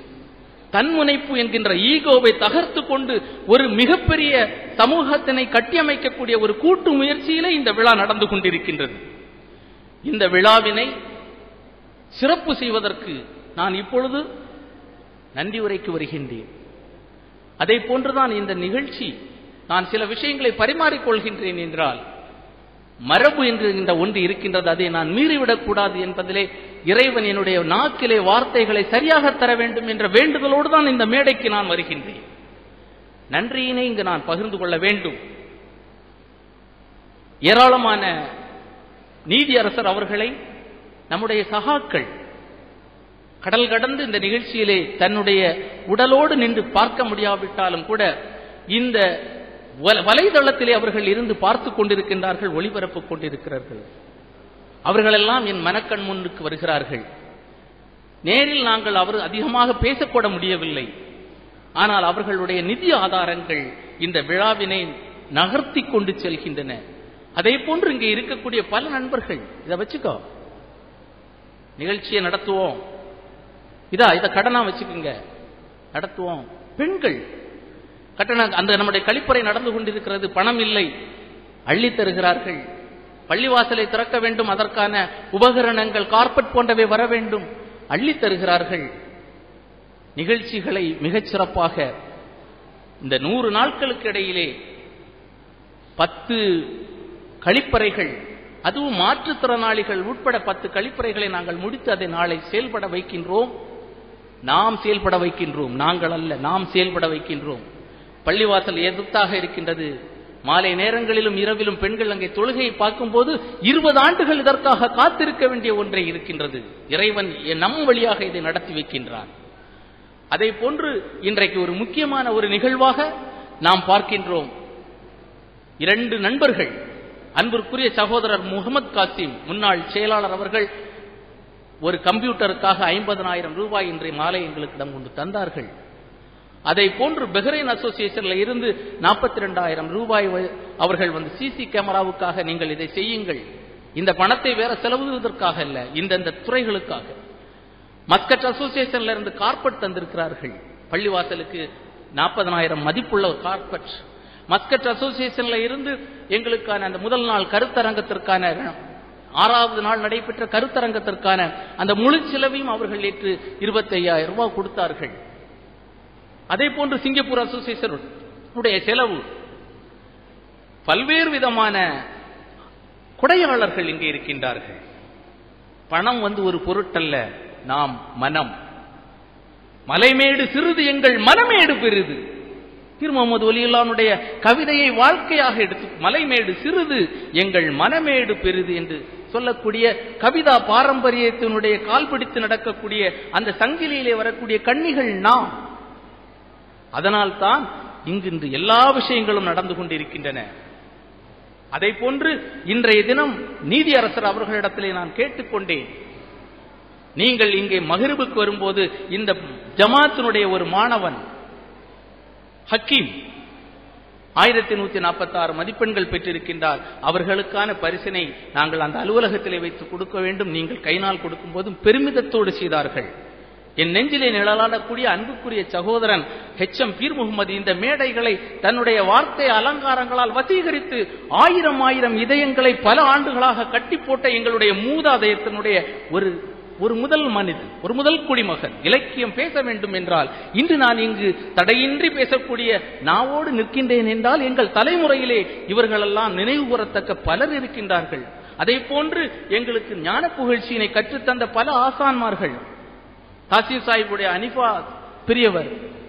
தன்முனைப்பு என்கின்ற ஈகோவை தகர்த்து கொண்டு ஒரு மிகப்பெரிய சமூகத்தினை கட்டியமைக்கக்கூடிய ஒரு கூட்டு முயற்சியிலே இந்த விழா நடந்து கொண்டிருக்கின்றது. இந்த விழாவினை சிறப்பு செய்வதற்கு நான் இப்பொழுது நன்றி உரைக்கு வருகின்றேன். அதை போன்றுதான் இந்த நிகழ்ச்சி நான் சில விஷயங்களை பரிமாறிக்கொள்கின்றேன் என்றால் மரபு என்று இந்த ஒன்று இருக்கின்றது அதை நான் மீறிவிடக் கூடாது என்பதிலே இறைவன் என்னுடைய நாக்கிலே வார்த்தைகளை சரியாக தர வேண்டும் என்ற வேண்டுதலோடு தான் இந்த மேடைக்கு நான் வருகின்றேன். நன்றியினை இங்கு நான் பகிர்ந்து கொள்ள வேண்டும். ஏராளமான நீதியரசர் அவர்களை நம்முடைய சகாக்கள் கடல் கடந்து இந்த நிகழ்ச்சியிலே தன்னுடைய உடலோடு நின்று பார்க்க முடியாவிட்டாலும் கூட இந்த வலைதளத்திலே அவர்கள் இருந்து பார்த்து கொண்டிருக்கின்றார்கள் ஒளிபரப்பு கொண்டிருக்கிறார்கள். அவர்களெல்லாம் என் மனக்கண் முன்னுக்கு வருகிறார்கள். நேரில் நாங்கள் அவர் அதிகமாக பேசக்கூட முடியவில்லை. ஆனால் அவர்களுடைய நிதி ஆதாரங்கள் இந்த விழாவினை நகர்த்தி கொண்டு செல்கின்றன. அதே போன்று இங்கே இருக்கக்கூடிய பல நண்பர்கள் இதை வச்சுக்கோ. நிகழ்ச்சியை நடத்துவோம். இதா இதை கடனா வச்சுக்கோங்க. நடத்துவோம். பெண்கள் கட்டண அந்த நம்முடைய கழிப்பறை நடந்து கொண்டிருக்கிறது பணம் இல்லை. அள்ளி தருகிறார்கள். பள்ளிவாசலை திறக்க வேண்டும் அதற்கான உபகரணங்கள் கார்பெட் போன்றவை வர வேண்டும். அள்ளி தருகிறார்கள். நிகழ்ச்சிகளை மிகச் சிறப்பாக இந்த நூறு நாட்களுக்கு இடையிலே பத்து கழிப்பறைகள் அதுவும் மாற்றுத்திறனாளிகள் உட்பட பத்து கழிப்பறைகளை நாங்கள் முடித்து அதை நாளை செயல்பட வைக்கின்றோம். நாம் செயல்பட வைக்கின்றோம். நாங்கள் அல்ல நாம் செயல்பட வைக்கின்றோம். பள்ளிவாசல் எதிர்த்தாக இருக்கின்றது? மாலை நேரங்களிலும் இரவிலும் பெண்கள் அங்கே தொழுகையை பார்க்கும்போது இருபது ஆண்டுகள் இதற்காக காத்திருக்க வேண்டிய ஒன்றை இருக்கின்றது. இறைவன் நம் வழியாக இதை நடத்தி வைக்கின்றான். அதை போன்று இன்றைக்கு ஒரு முக்கியமான ஒரு நிகழ்வாக நாம் பார்க்கின்றோம். இரண்டு நண்பர்கள் அன்பிற்குரிய சகோதரர் முகமது காசிம் முன்னாள் செயலாளர் அவர்கள் ஒரு கம்ப்யூட்டருக்காக ஐம்பதனாயிரம் ரூபாய் இன்றைய மாலை எங்களுக்கிடம் கொண்டு தந்தார்கள். அதை போன்று பெஹ்ரைன் அசோசியேஷன்ல இருந்து நாற்பத்தி ரெண்டாயிரம் ரூபாய் அவர்கள் வந்து சிசி கேமராவுக்காக நீங்கள் இதை செய்யுங்கள். இந்த பணத்தை வேற செலவுவதற்காக அல்ல இந்தந்த துறைகளுக்காக. மஸ்கட் அசோசியேஷன்ல இருந்து கார்பெட் தந்திருக்கிறார்கள். பள்ளிவாசலுக்கு நாற்பதனாயிரம் மதிப்புள்ள கார்பெட். மஸ்கட் அசோசியேஷன்ல இருந்து எங்களுக்கான அந்த முதல் நாள் கருத்தரங்கத்திற்கான ஆறாவது நாள் நடைபெற்ற கருத்தரங்கத்திற்கான அந்த முழு செலவையும் அவர்கள் ஏற்று இருபத்தி ஐயாயிரம் ரூபாய் கொடுத்தார்கள். அதே போன்று சிங்கப்பூர் அசோசியேஷன் உடைய செலவு. பல்வேறு விதமான குடையாளர்கள் இங்கே இருக்கின்றார்கள். பணம் வந்து ஒரு பொருட்டல்ல நாம் மனம். மலைமேடு சிறிது எங்கள் மனமேடு பெரிது. திரு முகமது ஒலியுல்லானுடைய கவிதையை வாழ்க்கையாக எடுத்து மலைமேடு சிறிது எங்கள் மனமேடு பெரிது என்று சொல்லக்கூடிய கவிதா பாரம்பரியத்தினுடைய கால் பிடித்து நடக்கக்கூடிய அந்த சங்கிலியிலே வரக்கூடிய கண்ணிகள் நாம். அதனால்தான் இங்கு இன்று எல்லா விஷயங்களும் நடந்து கொண்டிருக்கின்றன. அதை போன்று இன்றைய தினம் நீதியரசர் அவர்களிடத்திலே நான் கேட்டுக்கொண்டேன். நீங்கள் இங்கே மகிழ்வுக்கு வரும்போது இந்த ஜமாத்தினுடைய ஒரு மாணவன் ஹக்கீம் ஆயிரத்தி நூத்தி நாற்பத்தி ஆறு மதிப்பெண்கள் பெற்றிருக்கின்றார். அவர்களுக்கான பரிசினை நாங்கள் அந்த அலுவலகத்திலே வைத்து கொடுக்க வேண்டும். நீங்கள் கைநாள் கொடுக்கும் போதும் பெருமிதத்தோடு செய்தார்கள். என் நெஞ்சிலே நிழலாடக்கூடிய அன்புக்குரிய சகோதரன் ஹெச் எம் பீர் முகமது இந்த மேடைகளை தன்னுடைய வார்த்தை அலங்காரங்களால் வசீகரித்து ஆயிரம் ஆயிரம் இதயங்களை பல ஆண்டுகளாக கட்டி போட்ட எங்களுடைய மூதாதயத்தினுடைய ஒரு ஒரு முதல் மனிதன் ஒரு முதல் குடிமகன். இலக்கியம் பேச வேண்டும் என்றால் இன்று நான் இங்கு தடையின்றி பேசக்கூடிய நாவோடு நிற்கின்றேன் என்றால் எங்கள் தலைமுறையிலே இவர்களெல்லாம் நினைவு கூறத்தக்க பலர் இருக்கின்றார்கள். அதை போன்று எங்களுக்கு ஞான புகழ்ச்சியினை கற்றுத்தந்த பல ஆசான்மார்கள் தாசிர் சாஹிபுடைய அனிஃபா பெரியவர்.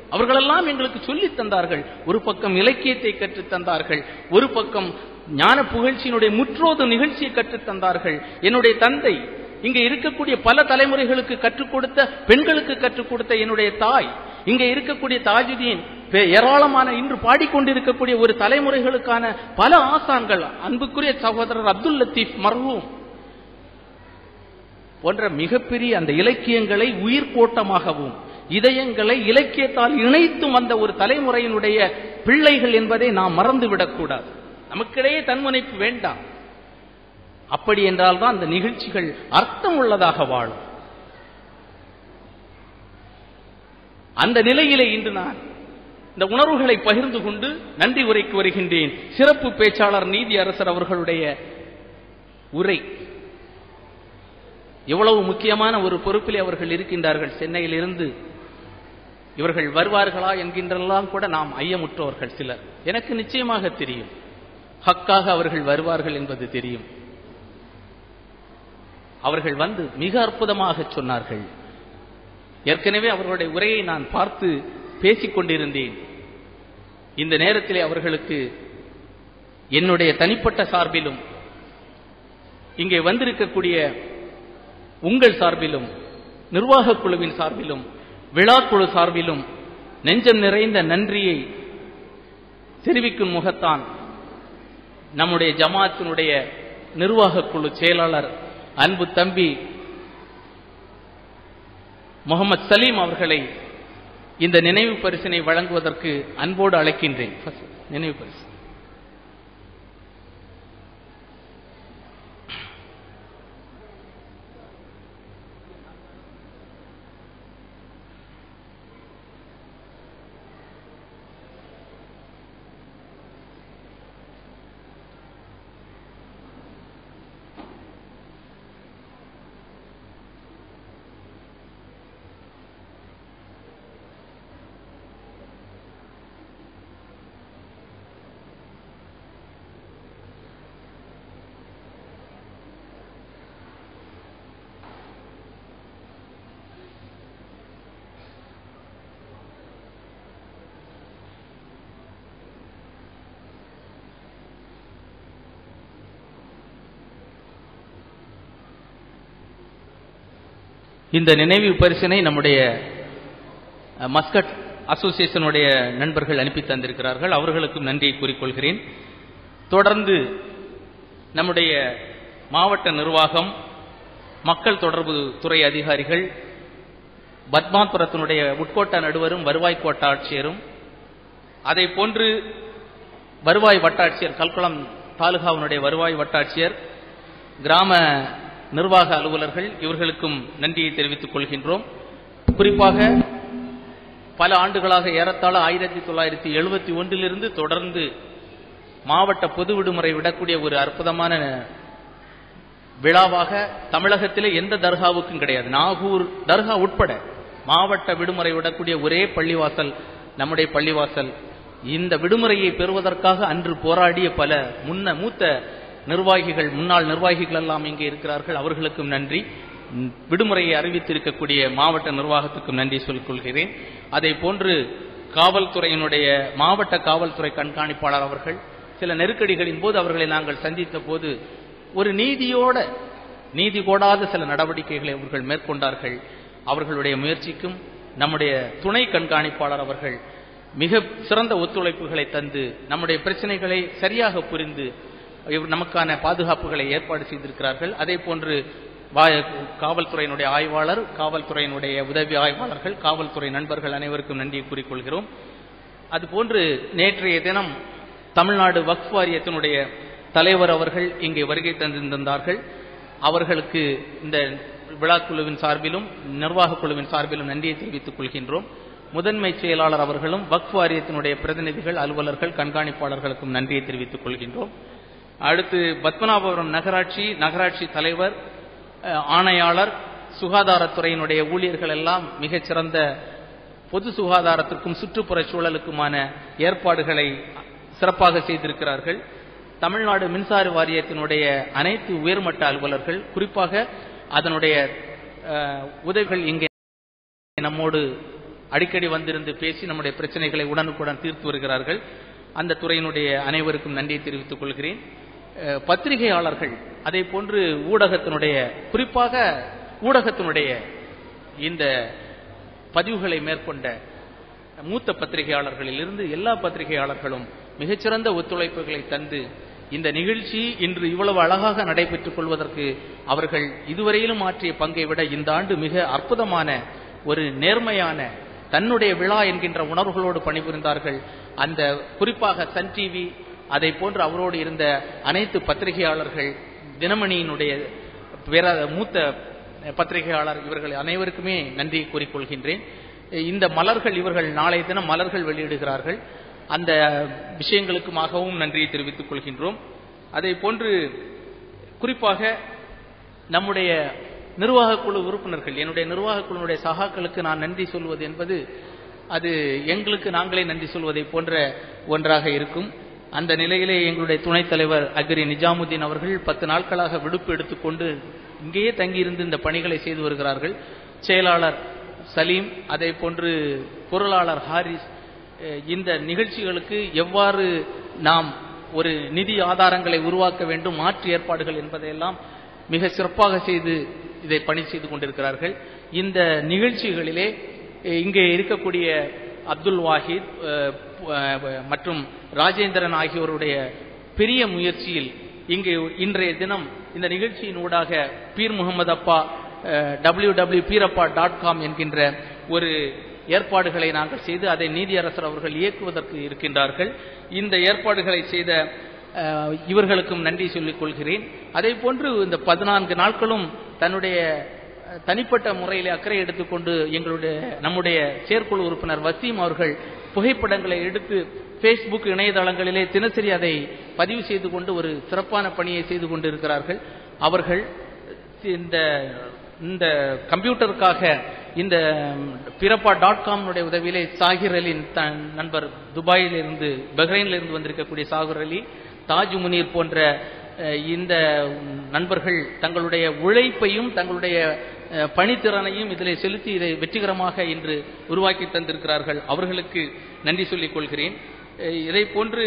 அவர்களெல்லாம் எங்களுக்கு சொல்லி தந்தார்கள். ஒரு பக்கம் இலக்கியத்தை கற்றுத் தந்தார்கள். ஒரு பக்கம் ஞான புகழ்ச்சியினுடைய முற்றோது நிகழ்ச்சியை கற்றுத் தந்தார்கள். என்னுடைய தந்தை இங்க இருக்கக்கூடிய பல தலைமுறைகளுக்கு கற்றுக் கொடுத்த பெண்களுக்கு கற்றுக் கொடுத்த என்னுடைய தாய் இங்கே இருக்கக்கூடிய தாஜுதீன் ஏராளமான இன்று பாடிக்கொண்டிருக்கக்கூடிய ஒரு தலைமுறைகளுக்கான பல ஆசான்கள் அன்புக்குரிய சகோதரர் அப்துல் லத்தீப் மர்ஹூம் போன்ற மிகப்பெரிய அந்த இலக்கியங்களை உயிர்கோட்டமாகவும் இதயங்களை இலக்கியத்தால் இணைத்தும் வந்த ஒரு தலைமுறையினுடைய பிள்ளைகள் என்பதை நாம் மறந்துவிடக்கூடாது. நமக்கிடையே தன்முனைப்பு வேண்டாம். அப்படி என்றால் தான் அந்த நிகழ்ச்சிகள் அர்த்தம் உள்ளதாக வாழும். அந்த நிலையிலே இன்று நான் இந்த உணர்வுகளை பகிர்ந்து கொண்டு நன்றி உரைக்கு வருகின்றேன். சிறப்பு பேச்சாளர் நீதி அரசர் அவர்களுடைய உரை. எவ்வளவு முக்கியமான ஒரு பொறுப்பிலே அவர்கள் இருக்கின்றார்கள். சென்னையிலிருந்து இவர்கள் வருவார்களா என்கின்றெல்லாம் கூட நாம் ஐயமுற்றவர்கள் சிலர். எனக்கு நிச்சயமாக தெரியும். ஹக்காக அவர்கள் வருவார்கள் என்பது தெரியும். அவர்கள் வந்து மிக அற்புதமாக சொன்னார்கள். ஏற்கனவே அவர்களுடைய உரையை நான் பார்த்து பேசிக் கொண்டிருந்தேன். இந்த நேரத்திலே அவர்களுக்கு என்னுடைய தனிப்பட்ட சார்பிலும் இங்கே வந்திருக்கக்கூடிய உங்கள் சார்பிலும் நிர்வாகக் குழுவின் சார்பிலும் விழாக்குழு சார்பிலும் நெஞ்சம் நிறைந்த நன்றியை தெரிவிக்கும் முகத்தான் நம்முடைய ஜமாத்தினுடைய நிர்வாகக் குழு செயலாளர் அன்பு தம்பி முகமது சலீம் அவர்களை இந்த நினைவு பரிசினை வழங்குவதற்கு அன்போடு அழைக்கின்றேன். நினைவு பரிசு. இந்த நினைவு பரிசினை நம்முடைய மஸ்கட் அசோசியேஷனுடைய நண்பர்கள் அனுப்பி தந்திருக்கிறார்கள். அவர்களுக்கும் நன்றியை கூறிக்கொள்கிறேன். தொடர்ந்து நம்முடைய மாவட்ட நிர்வாகம் மக்கள் தொடர்பு துறை அதிகாரிகள் பத்மாபுரத்தினுடைய உட்கோட்ட நடுவரும் வருவாய் கோட்ட ஆட்சியரும் அதை போன்று வருவாய் வட்டாட்சியர் கல்குளம் தாலுகாவினுடைய வருவாய் வட்டாட்சியர் கிராம நிர்வாக அலுவலர்கள் இவர்களுக்கும் நன்றியை தெரிவித்துக் கொள்கின்றோம். குறிப்பாக பல ஆண்டுகளாக ஏறத்தாழ ஆயிரத்தி தொள்ளாயிரத்தி எழுபத்தி ஒன்றிலிருந்து தொடர்ந்து மாவட்ட பொது விடுமுறை விடக்கூடிய ஒரு அற்புதமான விழாவாக தமிழகத்திலே எந்த தர்காவுக்கும் கிடையாது. நாகூர் தர்கா உட்பட மாவட்ட விடுமுறை விடக்கூடிய ஒரே பள்ளிவாசல் நம்முடைய பள்ளிவாசல். இந்த விடுமுறையை பெறுவதற்காக அன்று போராடிய பல முன்ன மூத்த நிர்வாகிகள் முன்னாள் நிர்வாகிகள் எல்லாம் இங்கே இருக்கிறார்கள். அவர்களுக்கும் நன்றி. விடுமுறையை அறிவித்திருக்கக்கூடிய மாவட்ட நிர்வாகத்துக்கும் நன்றி சொல்லிக் கொள்கிறேன் அதை போன்று காவல்துறையினுடைய மாவட்ட காவல்துறை கண்காணிப்பாளர் அவர்கள் சில நெருக்கடிகளின் போது அவர்களை நாங்கள் சந்தித்த போது ஒரு நீதியோட நீதி கோடாத சில நடவடிக்கைகளை அவர்கள் மேற்கொண்டார்கள். அவர்களுடைய முயற்சிக்கும் நம்முடைய துணை கண்காணிப்பாளர் அவர்கள் மிக சிறந்த ஒத்துழைப்புகளை தந்து நம்முடைய பிரச்சனைகளை சரியாக புரிந்து நமக்கான பாதுகாப்புகளை ஏற்பாடு செய்திருக்கிறார்கள். அதே போன்று வா- காவல்துறையினுடைய ஆய்வாளர் காவல்துறையினுடைய உதவி ஆய்வாளர்கள் காவல்துறை நண்பர்கள் அனைவருக்கும் நன்றியை கூறிக்கொள்கிறோம். அதுபோன்று நேற்றைய தினம் தமிழ்நாடு வக்ஃப் வாரியத்தினுடைய தலைவர் அவர்கள் இங்கே வருகை தந்திருந்தார்கள். அவர்களுக்கு இந்த விழாக்குழுவின் சார்பிலும் நிர்வாகக் குழுவின் சார்பிலும் நன்றியை தெரிவித்துக் கொள்கின்றோம். முதன்மை செயலாளர் அவர்களும் வக்ஃப் வாரியத்தினுடைய பிரதிநிதிகள் அலுவலர்கள் கண்காணிப்பாளர்களுக்கும் நன்றியை தெரிவித்துக் கொள்கின்றோம். அடுத்து பத்மநாபபுரம் நகராட்சி நகராட்சி தலைவர் ஆணையாளர் சுகாதாரத்துறையினுடைய ஊழியர்கள் எல்லாம் மிகச்சிறந்த பொது சுகாதாரத்திற்கும் சுற்றுப்புற சூழலுக்குமான ஏற்பாடுகளை சிறப்பாக செய்திருக்கிறார்கள். தமிழ்நாடு மின்சார வாரியத்தினுடைய அனைத்து உயர்மட்ட அலுவலர்கள் குறிப்பாக அதனுடைய உதவிகள் இங்கே நம்மோடு அடிக்கடி வந்திருந்து பேசி நம்முடைய பிரச்சனைகளை உடனுக்குடன் தீர்த்து வருகிறார்கள். அந்த துறையினுடைய அனைவருக்கும் நன்றியை தெரிவித்துக் கொள்கிறேன். பத்திரிகையாளர்கள் அதே போன்று ஊடகத்தினுடைய குறிப்பாக ஊடகத்தினுடைய இந்த பதிவுகளை மேற்கொண்ட மூத்த பத்திரிகையாளர்களில் இருந்து எல்லா பத்திரிகையாளர்களும் மிகச்சிறந்த ஒத்துழைப்புகளை தந்து இந்த நிகழ்ச்சி இன்று இவ்வளவு அழகாக நடைபெற்றுக் கொள்வதற்கு அவர்கள் இதுவரையிலும் ஆற்றிய பங்கை விட இந்த ஆண்டு மிக அற்புதமான ஒரு நேர்மையான தன்னுடைய விழா என்கின்ற உணர்வுகளோடு பணிபுரிந்தார்கள். அந்த குறிப்பாக சன் டிவி அதை போன்று அவரோடு இருந்த அனைத்து பத்திரிகையாளர்கள் தினமணியினுடைய வேற மூத்த பத்திரிகையாளர் இவர்கள் அனைவருக்குமே நன்றி கூறிக்கொள்கின்றேன். இந்த மலர்கள் இவர்கள் நாளைய தினம் மலர்கள் வெளியிடுகிறார்கள். அந்த விஷயங்களுக்குமாகவும் நன்றியை தெரிவித்துக் கொள்கின்றோம். அதே போன்று குறிப்பாக நம்முடைய நிர்வாக குழு உறுப்பினர்கள் என்னுடைய நிர்வாக குழுனுடைய சகாக்களுக்கு நான் நன்றி சொல்வது என்பது அது எங்களுக்கு நாங்களே நன்றி சொல்வதை போன்ற ஒன்றாக இருக்கும். அந்த நிலையிலே எங்களுடைய துணைத் தலைவர் அக்ரி நிஜாமுதீன் அவர்கள் பத்து நாட்களாக விடுப்பு எடுத்துக்கொண்டு இங்கேயே தங்கியிருந்து இந்த பணிகளை செய்து வருகிறார்கள். செயலாளர் சலீம் அதே போன்று பொருளாளர் ஹாரிஸ் இந்த நிகழ்ச்சிகளுக்கு எவ்வாறு நாம் ஒரு நிதி ஆதாரங்களை உருவாக்க வேண்டும் மாற்று ஏற்பாடுகள் என்பதையெல்லாம் மிக சிறப்பாக செய்து இதை பணி செய்து கொண்டிருக்கிறார்கள். இந்த நிகழ்ச்சிகளிலே இங்கே இருக்கக்கூடிய அப்துல் வாஹித் மற்றும் ராஜேந்திரன் ஆகியோருடைய பெரிய முயற்சியில் இங்கே இன்றைய தினம் இந்த நிகழ்ச்சியின் ஊடாக Peer Mohammed Appa W W Peerappa dot com என்கின்ற ஒரு ஏற்பாடுகளை நாங்கள் செய்து அதை நீதியரசர் அவர்கள் இயக்குவதற்கு இருக்கின்றார்கள். இந்த ஏற்பாடுகளை செய்த இவர்களுக்கும் நன்றி சொல்லிக் கொள்கிறேன். அதே போன்று இந்த பதினான்கு நாட்களும் தன்னுடைய தனிப்பட்ட முறையில் அக்கறை எடுத்துக்கொண்டு எங்களுடைய நம்முடைய செயற்குழு உறுப்பினர் வசீம் அவர்கள் புகைப்படங்களை எடுத்து ஃபேஸ்புக் இணையதளங்களிலே தினசரி அதை பதிவு செய்து கொண்டு ஒரு சிறப்பான பணியை செய்து கொண்டிருக்கிறார்கள். அவர்கள் இந்த இந்த கம்ப்யூட்டருக்காக இந்த பிறப்பா டாட் காம்னுடைய உதவியிலே சாகிர் அலின் தன் நண்பர் துபாயிலிருந்து இருந்து வந்திருக்கக்கூடிய சாகிர் அலி தாஜ் முனீர் போன்ற இந்த நண்பர்கள் தங்களுடைய உழைப்பையும் தங்களுடைய பணித்திறனையும் இதில் செலுத்தி இதை வெற்றிகரமாக இன்று உருவாக்கி தந்திருக்கிறார்கள். அவர்களுக்கு நன்றி சொல்லிக் கொள்கிறேன். இதை போன்று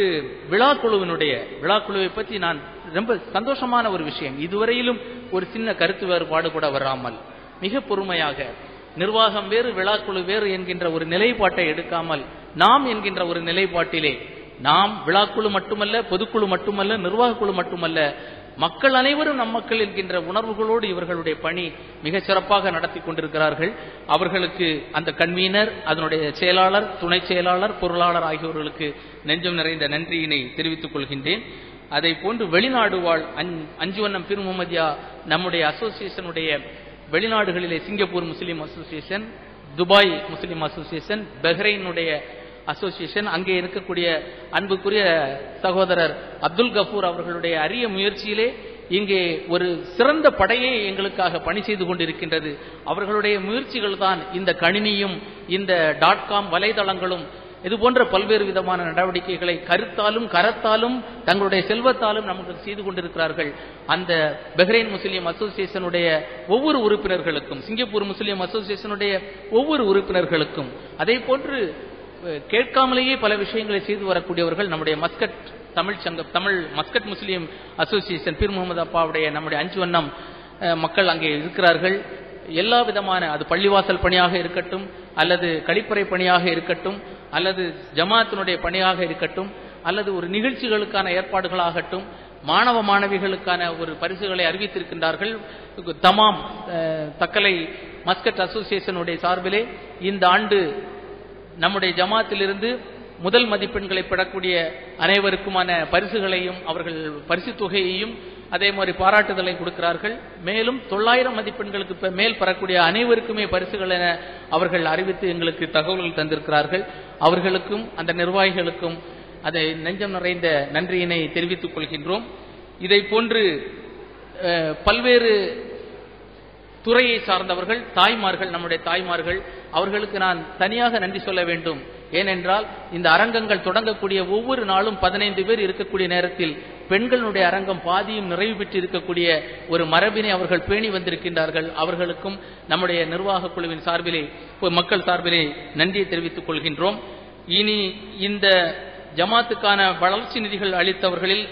விழாக்குழுவினுடைய விழாக்குழுவை பற்றி நான் ரொம்ப சந்தோஷமான ஒரு விஷயம். இதுவரையிலும் ஒரு சின்ன கருத்து வேறுபாடு கூட வராமல் மிக பொறுமையாக நிர்வாகம் வேறு விழாக்குழு வேறு என்கின்ற ஒரு நிலைப்பாட்டை எடுக்காமல் நாம் என்கின்ற ஒரு நிலைப்பாட்டிலே நாம் விழாக்குழு மட்டுமல்ல பொதுக்குழு மட்டுமல்ல நிர்வாகக்குழு மட்டுமல்ல மக்கள் அனைவரும் நம் மக்கள் என்கின்ற உணர்வுகளோடு இவர்களுடைய பணி மிகச் சிறப்பாக நடத்தி கொண்டிருக்கிறார்கள். அவர்களுக்கு அந்த கன்வீனர் அதனுடைய செயலாளர் துணை செயலாளர் பொருளாளர் ஆகியோர்களுக்கு நெஞ்சம் நிறைந்த நன்றியினை தெரிவித்துக் கொள்கின்றேன். அதை போன்று வெளிநாடு வாழ் அஞ்- அஞ்சுவண்ணம் பிர் முகமதியா நம்முடைய அசோசியேஷனுடைய வெளிநாடுகளிலே Singapore Muslim association Dubai Muslim association பஹ்ரைனுடைய association அங்கே இருக்கக்கூடிய அன்புக்குரிய சகோதரர் அப்துல் கஃபூர் அவர்களுடைய அரிய முயற்சியிலே இங்கே ஒரு சிறந்த படையே எங்களுக்காக பணி செய்து கொண்டிருக்கின்றது. அவர்களுடைய முயற்சிகள் தான் இந்த கணினியும் இந்த டாட் காம் வலைதளங்களும் இது போன்ற பல்வேறு விதமான நடவடிக்கைகளை கருத்தாலும் கரத்தாலும் தங்களுடைய செல்வத்தாலும் நமக்கு செய்து கொண்டிருக்கிறார்கள். அந்த பஹ்ரைன் முஸ்லீம் அசோசியேஷனுடைய ஒவ்வொரு உறுப்பினர்களுக்கும் சிங்கப்பூர் முஸ்லீம் அசோசியேஷனுடைய ஒவ்வொரு உறுப்பினர்களுக்கும் அதே போன்று கேட்காமலேயே பல விஷயங்களை செய்து வரக்கூடியவர்கள் நம்முடைய மஸ்கட் தமிழ் சங்க Tamil Muscat Muslim association Peer Mohammed அப்பாவுடைய நம்முடைய அஞ்சு வண்ணம் மக்கள் அங்கே இருக்கிறார்கள். எல்லா விதமான அது பள்ளிவாசல் பணியாக இருக்கட்டும் அல்லது கழிப்பறை பணியாக இருக்கட்டும் அல்லது ஜமாத்தினுடைய பணியாக இருக்கட்டும் அல்லது ஒரு நிகழ்ச்சிகளுக்கான ஏற்பாடுகளாகட்டும் மாணவ மாணவிகளுக்கான ஒரு பரிசுகளை அறிவித்திருக்கின்றார்கள். தமாம் தக்கலை மஸ்கட் அசோசியேஷனுடைய சார்பிலே இந்த ஆண்டு நம்முடைய ஜமாத்திலிருந்து முதல் மதிப்பெண்களை பெறக்கூடிய அனைவருக்குமான பரிசுகளையும் அவர்கள் பரிசு தொகையையும் அதே மாதிரி பாராட்டுதலை கொடுக்கிறார்கள். மேலும் தொள்ளாயிரம் மதிப்பெண்களுக்கு மேல் பெறக்கூடிய அனைவருக்குமே பரிசுகள் என அவர்கள் அறிவித்து எங்களுக்கு தகவல்கள் தந்திருக்கிறார்கள். அவர்களுக்கும் அந்த நிர்வாகிகளுக்கும் அதை நெஞ்சம் நிறைந்த நன்றியினை தெரிவித்துக் கொள்கின்றோம். இதை போன்று பல்வேறு துறையை சார்ந்தவர்கள் தாய்மார்கள் நம்முடைய தாய்மார்கள் அவர்களுக்கு நான் தனியாக நன்றி சொல்ல வேண்டும். ஏனென்றால் இந்த அரங்கங்கள் தொடங்கக்கூடிய ஒவ்வொரு நாளும் பதினைந்து பேர் இருக்கக்கூடிய நேரத்தில் பெண்களுடைய அரங்கம் பாதியும் நிறைவு பெற்று இருக்கக்கூடிய ஒரு மரபினை அவர்கள் பேணி வந்திருக்கின்றார்கள். அவர்களுக்கும் நம்முடைய நிர்வாக குழுவின் சார்பிலே மக்கள் சார்பிலே நன்றியை தெரிவித்துக் கொள்கின்றோம். இனி இந்த ஜமாத்துக்கான வளர்ச்சி நிதிகள் அளித்தவர்களில்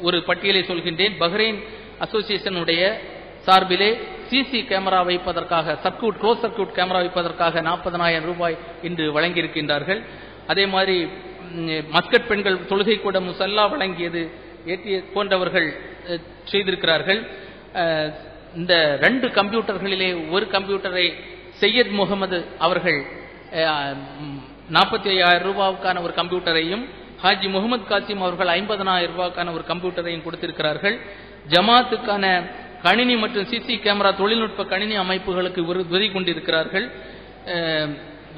ஒரு பட்டியலை சொல்கின்றேன். பஹ்ரைன் அசோசியேஷனுடைய சார்பிலே சிசி கேமரா வைப்பதற்காக சர்க்கியூட் க்ளோஸ் சர்க்கியூட் கேமரா வைப்பதற்காக நாற்பதனாயிரம் ரூபாய் இன்று வழங்கியிருக்கின்றார்கள். அதே மாதிரி மஸ்கட் பெண்கள் தொழுகை கூட முசல்லா வழங்கியது ஏற்றிய போன்றவர்கள் செய்திருக்கிறார்கள். இந்த ரெண்டு கம்ப்யூட்டர்களிலே ஒரு கம்ப்யூட்டரை சையத் முகமது அவர்கள் நாற்பத்தி ஐயாயிரம் ரூபாவுக்கான ஒரு கம்ப்யூட்டரையும் ஹாஜி முகமது காசிம் அவர்கள் ஐம்பதனாயிரம் ரூபாய்க்கான ஒரு கம்ப்யூட்டரையும் கொடுத்திருக்கிறார்கள். ஜமாத்துக்கான கணினி மற்றும் சிசி கேமரா தொழில்நுட்ப கணினி அமைப்புகளுக்கு உதவி கொண்டிருக்கிறார்கள்.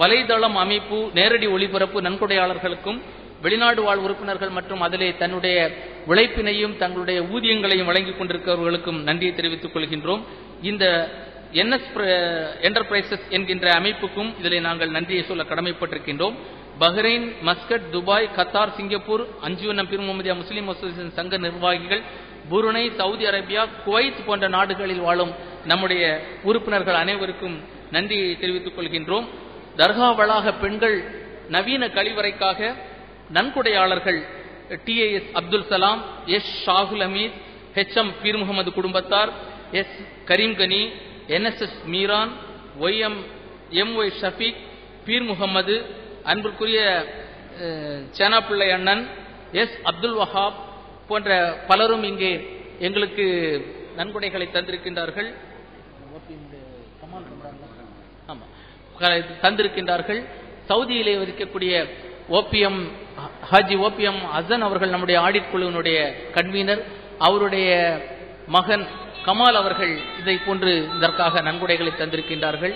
வலைதளம் அமைப்பு நேரடி ஒளிபரப்பு நன்கொடையாளர்களுக்கும் வெளிநாடு வாழ் உறுப்பினர்கள் மற்றும் அதிலே தன்னுடைய உழைப்பினையும் தங்களுடைய ஊதியங்களையும் வழங்கிக் கொண்டிருக்கிறவர்களுக்கும் நன்றியை தெரிவித்துக் கொள்கின்றோம். இந்த என்எஸ் என்டர்பிரைசஸ் என்கின்ற அமைப்புக்கும் இதில் நாங்கள் நன்றியை சொல்ல கடமைப்பட்டிருக்கின்றோம். Bahrain Muscat Dubai Qatar Singapore Anjuvanam பிரிமுமதியா Muslim association சங்க நிர்வாகிகள் புருனை சவுதி அரேபியா குவைத் போன்ற நாடுகளில் வாழும் நம்முடைய உறுப்பினர்கள் அனைவருக்கும் நன்றியை தெரிவித்துக் கொள்கின்றோம். தர்கா வளாக பெண்கள் நவீன கழிவறைக்காக நன்கொடையாளர்கள் T A S Abdul Salam S Shahul Hameed H M Peer Mohammed குடும்பத்தார் S Karimgani N S S Meeran Y M M Y Shafeeq Peer Mohammed அன்பிற்குரிய சேனாப்பிள்ளை அண்ணன் எஸ். அப்துல் வஹாப் போன்ற பலரும் இங்கே எங்களுக்கு நன்கொடைகளை தந்திருக்கின்றார்கள். தந்திருக்கின்றார்கள். சவுதியிலே இருக்கக்கூடிய ஓபிஎம் ஹாஜி ஓபிஎம் அசன் அவர்கள் நம்முடைய ஆடிட் குழுவினுடைய கன்வீனர். அவருடைய மகன் கமால் அவர்கள் இதை போன்று இதற்காக நன்கொடைகளை தந்திருக்கின்றார்கள்.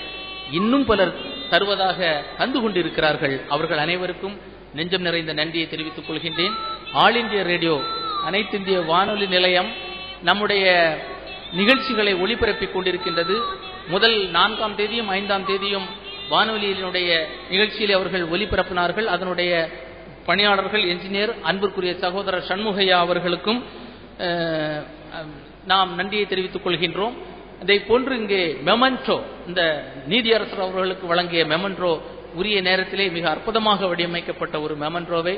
இன்னும் பலர் தருவதாக தந்து கொண்டிருக்கிறார்கள். அவர்கள் அனைவருக்கும் நெஞ்சம் நிறைந்த நன்றியை தெரிவித்துக் கொள்கின்றேன். ஆல் இந்திய ரேடியோ அனைத்திந்திய வானொலி நிலையம் நம்முடைய நிகழ்ச்சிகளை ஒளிபரப்பிக் கொண்டிருக்கின்றது. முதல் நான்காம் தேதியும் ஐந்தாம் தேதியும் வானொலியினுடைய நிகழ்ச்சியில் அவர்கள் ஒலிபரப்பினார்கள் அதனுடைய பணியாளர்கள் என்ஜினியர் அன்பிற்குரிய சகோதரர் சண்முகையா அவர்களுக்கும் நாம் நன்றியை தெரிவித்துக் கொள்கின்றோம். இதை போன்று இங்கே மெமன்டோ இந்த நீதியரசர் அவர்களுக்கு வழங்கிய மெமன்ட்ரோ உரிய நேரத்திலே மிக அற்புதமாக வடிவமைக்கப்பட்ட ஒரு மெமன்ட்ரோவை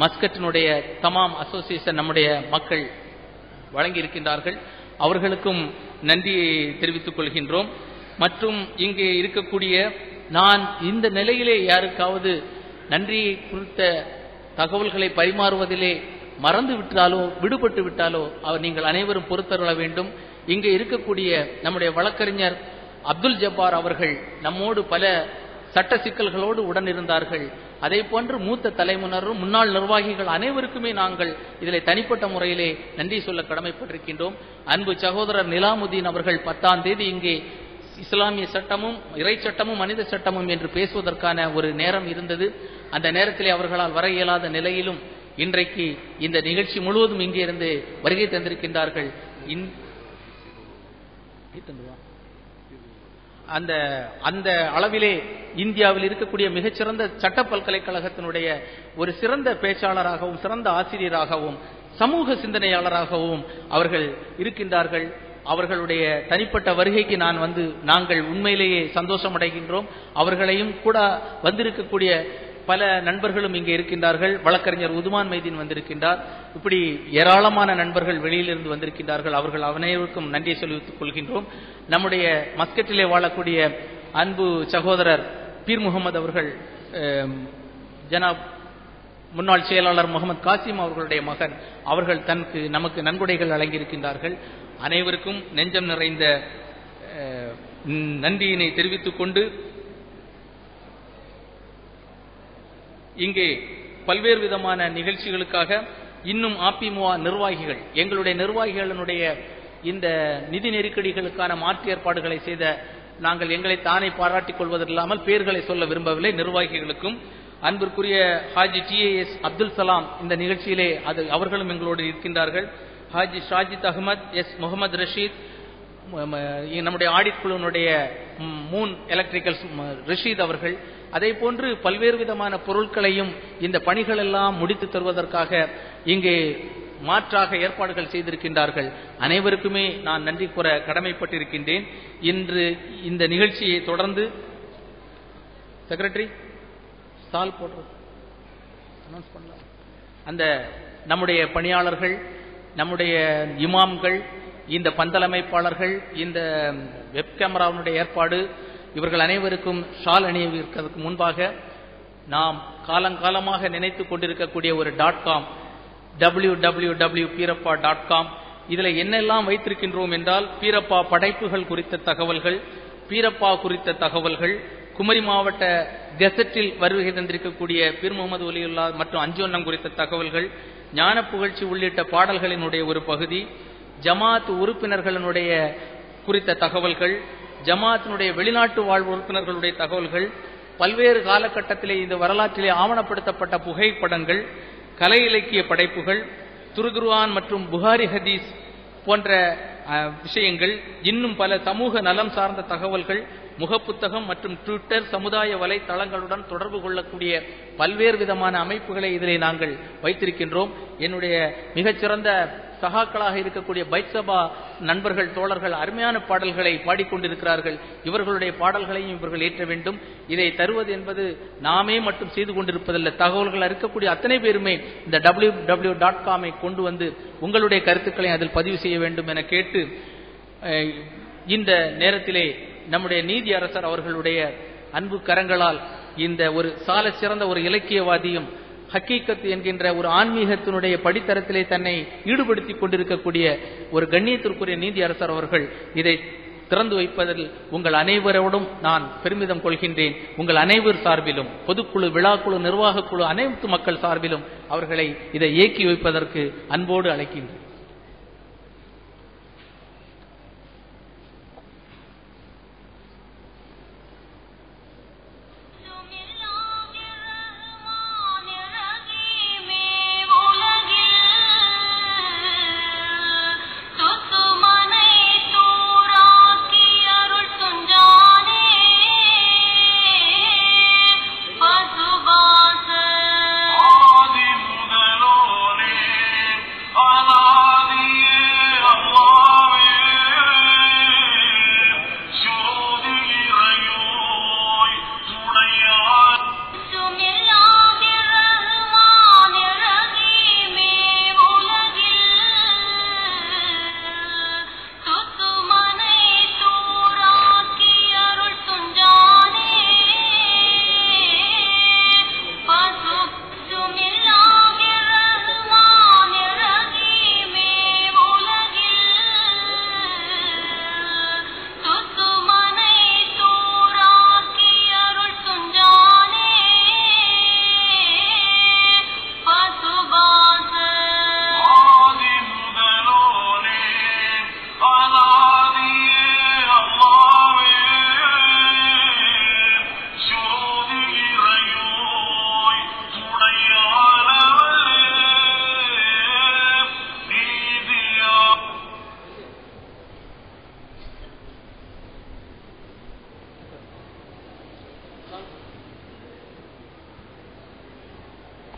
மஸ்கட்டினுடைய தமாம் அசோசியேஷன் நம்முடைய மக்கள் வழங்கியிருக்கின்றார்கள். அவர்களுக்கும் நன்றியை தெரிவித்துக் கொள்கின்றோம். மற்றும் இங்கே இருக்கக்கூடிய நான் இந்த நிலையிலே யாருக்காவது நன்றியை குறித்த தகவல்களை பரிமாறுவதிலே மறந்து விட்டாலோ விடுபட்டு விட்டாலோ அவர் நீங்கள் அனைவரும் பொறுத்தருள வேண்டும். இங்கே இருக்கக்கூடிய நம்முடைய வழக்கறிஞர் அப்துல் ஜப்பார் அவர்கள் நம்மோடு பல சட்ட சிக்கல்களோடு உடன் இருந்தார்கள் அதே போன்று மூத்த தலைமுனரும் முன்னாள் நிர்வாகிகள் அனைவருக்குமே நாங்கள் இதில் தனிப்பட்ட முறையிலே நன்றி சொல்ல கடமைப்பட்டிருக்கின்றோம். அன்பு சகோதரர் நிலாமுதீன் அவர்கள் பத்தாம் தேதி இங்கே இஸ்லாமிய சட்டமும் இறை சட்டமும் மனித சட்டமும் என்று பேசுவதற்கான ஒரு நேரம் இருந்தது. அந்த நேரத்திலே அவர்களால் வர இயலாத நிலையிலும் இன்றைக்கு இந்த நிகழ்ச்சி முழுவதும் இங்கே இருந்து வருகை தந்திருக்கின்றார்கள். அந்த அந்த அளவிலே இந்தியாவில் இருக்கக்கூடிய மிகச்சிறந்த சட்ட பல்கலைக்கழகத்தினுடைய ஒரு சிறந்த பேச்சாளராகவும் சிறந்த ஆசிரியராகவும் சமூக சிந்தனையாளராகவும் அவர்கள் இருக்கின்றார்கள். அவர்களுடைய தனிப்பட்ட வருகைக்கு நான் வந்து நாங்கள் உண்மையிலேயே சந்தோஷம் அடைகின்றோம் அவர்களையும் கூட வந்திருக்கக்கூடிய பல நண்பர்களும் இங்கே இருக்கின்றார்கள். வழக்கறிஞர் உதுமான் மைதீன் வந்திருக்கின்றார். இப்படி ஏராளமான நண்பர்கள் வெளியிலிருந்து வந்திருக்கின்றார்கள். அவர்கள் அனைவருக்கும் நன்றியை சொல்லித்துக் கொள்கின்றோம். நம்முடைய மஸ்கட்டிலே வாழக்கூடிய அன்பு சகோதரர் பீர் முகமது அவர்கள் ஜனாப் முன்னாள் செயலாளர் முகமது காசிம் அவர்களுடைய மகன். அவர்கள் தனக்கு நமக்கு நன்கொடைகள் வழங்கியிருக்கின்றார்கள். அனைவருக்கும் நெஞ்சம் நிறைந்த நன்றியினை தெரிவித்துக் கொண்டு இங்கே பல்வேறு விதமான நிகழ்ச்சிகளுக்காக இன்னும் அதிமுக நிர்வாகிகள் எங்களுடைய நிர்வாகிகளினுடைய இந்த நிதி நெருக்கடிகளுக்கான மாற்று ஏற்பாடுகளை செய்த நாங்கள் எங்களை தானே பாராட்டிக் கொள்வதில்லாமல் பேர்களை சொல்ல விரும்பவில்லை. நிர்வாகிகளுக்கும் அன்பிற்குரிய ஹாஜி டிஏஎஸ் அப்துல் சலாம் இந்த நிகழ்ச்சியிலே அது அவர்களும் எங்களோடு இருக்கின்றார்கள். ஹாஜி ஷாஜித் அகமது எஸ் முகமது ரஷீத் நம்முடைய ஆடிட் குழுவினுடைய மூன் எலக்ட்ரிக்கல்ஸ் ரஷீத் அவர்கள் அதே போன்று பல்வேறு விதமான பொருட்களையும் இந்த பணிகள் எல்லாம் முடித்து தருவதற்காக இங்கே மாற்றாக ஏற்பாடுகள் செய்திருக்கின்றார்கள். அனைவருக்குமே நான் நன்றி கூற கடமைப்பட்டிருக்கின்றேன். இன்று இந்த நிகழ்ச்சியை தொடர்ந்து செக்ரட்டரி ஸ்டால் போடுறது. அனௌன்ஸ் பண்ணலாம். அந்த நம்முடைய பணியாளர்கள் நம்முடைய இமாம்கள் இந்த பந்தலமைப்பாளர்கள் இந்த வெப் கேமராவினுடைய ஏற்பாடு இவர்கள் அனைவருக்கும் ஷால் அணிவிக்கிறதுக்கு முன்பாக நாம் காலங்காலமாக நினைத்து கொண்டிருக்கக்கூடிய ஒரு dot com W W W Peerappa dot com இதில் என்னெல்லாம் வைத்திருக்கின்றோம் என்றால் பீரப்பா படைப்புகள் குறித்த தகவல்கள் பீரப்பா குறித்த தகவல்கள் குமரி மாவட்ட கெசட்டில் வருகை தந்திருக்கக்கூடிய பீர் முகமது ஒலியுல்லா மற்றும் அஞ்சொன்னம் குறித்த தகவல்கள் ஞான புகழ்ச்சி உள்ளிட்ட பாடல்களினுடைய ஒரு பகுதி ஜமாத் உறுப்பினர்களினுடைய குறித்த தகவல்கள் ஜமாத்தினுடைய வெளிநாட்டு வாழ் உறுப்பினர்களுடைய தகவல்கள் பல்வேறு காலகட்டத்திலே இந்த வரலாற்றிலே ஆவணப்படுத்தப்பட்ட புகைப்படங்கள் கலை இலக்கிய படைப்புகள் துருகுருவான் மற்றும் புகாரி ஹதீஸ் போன்ற விஷயங்கள் இன்னும் பல சமூக நலம் சார்ந்த தகவல்கள் முகப்புத்தகம் மற்றும் ட்விட்டர் சமுதாய வலைத்தளங்களுடன் தொடர்பு கொள்ளக்கூடிய பல்வேறு விதமான அமைப்புகளை இதிலே நாங்கள் வைத்திருக்கின்றோம். என்னுடைய மிகச்சிறந்த சகாக்களாக இருக்கக்கூடிய பைத்சபா நண்பர்கள் தோழர்கள் அருமையான பாடல்களை பாடிக்கொண்டிருக்கிறார்கள். இவர்களுடைய பாடல்களையும் இவர்கள் ஏற்ற வேண்டும். இதை தருவது என்பது நாமே மட்டும் செய்து கொண்டிருப்பதல்ல. தகவல்கள் இருக்கக்கூடிய அத்தனை பேருமே இந்த டபிள்யூ டபிள்யூ டாட் காமை கொண்டு வந்து உங்களுடைய கருத்துக்களை அதில் பதிவு செய்ய வேண்டும் என கேட்டு இந்த நேரத்திலே நம்முடைய நீதி அரசர் அவர்களுடைய அன்பு கரங்களால் இந்த ஒரு சால சிறந்த ஒரு இலக்கியவாதியும் ஹக்கீக்கத் என்கின்ற ஒரு ஆன்மீகத்தினுடைய படித்தரத்திலே தன்னை ஈடுபடுத்திக் கொண்டிருக்கக்கூடிய ஒரு கண்ணியத்திற்குரிய நீதி அரசர் அவர்கள் இதை திறந்து வைப்பதில் உங்கள் அனைவரோடும் நான் பெருமிதம் கொள்கின்றேன். உங்கள் அனைவர் சார்பிலும் பொதுக்குழு விழாக்குழு நிர்வாகக் குழு அனைத்து மக்கள் சார்பிலும் அவர்களை இதை இயக்கி வைப்பதற்கு அன்போடு அழைக்கின்றேன்.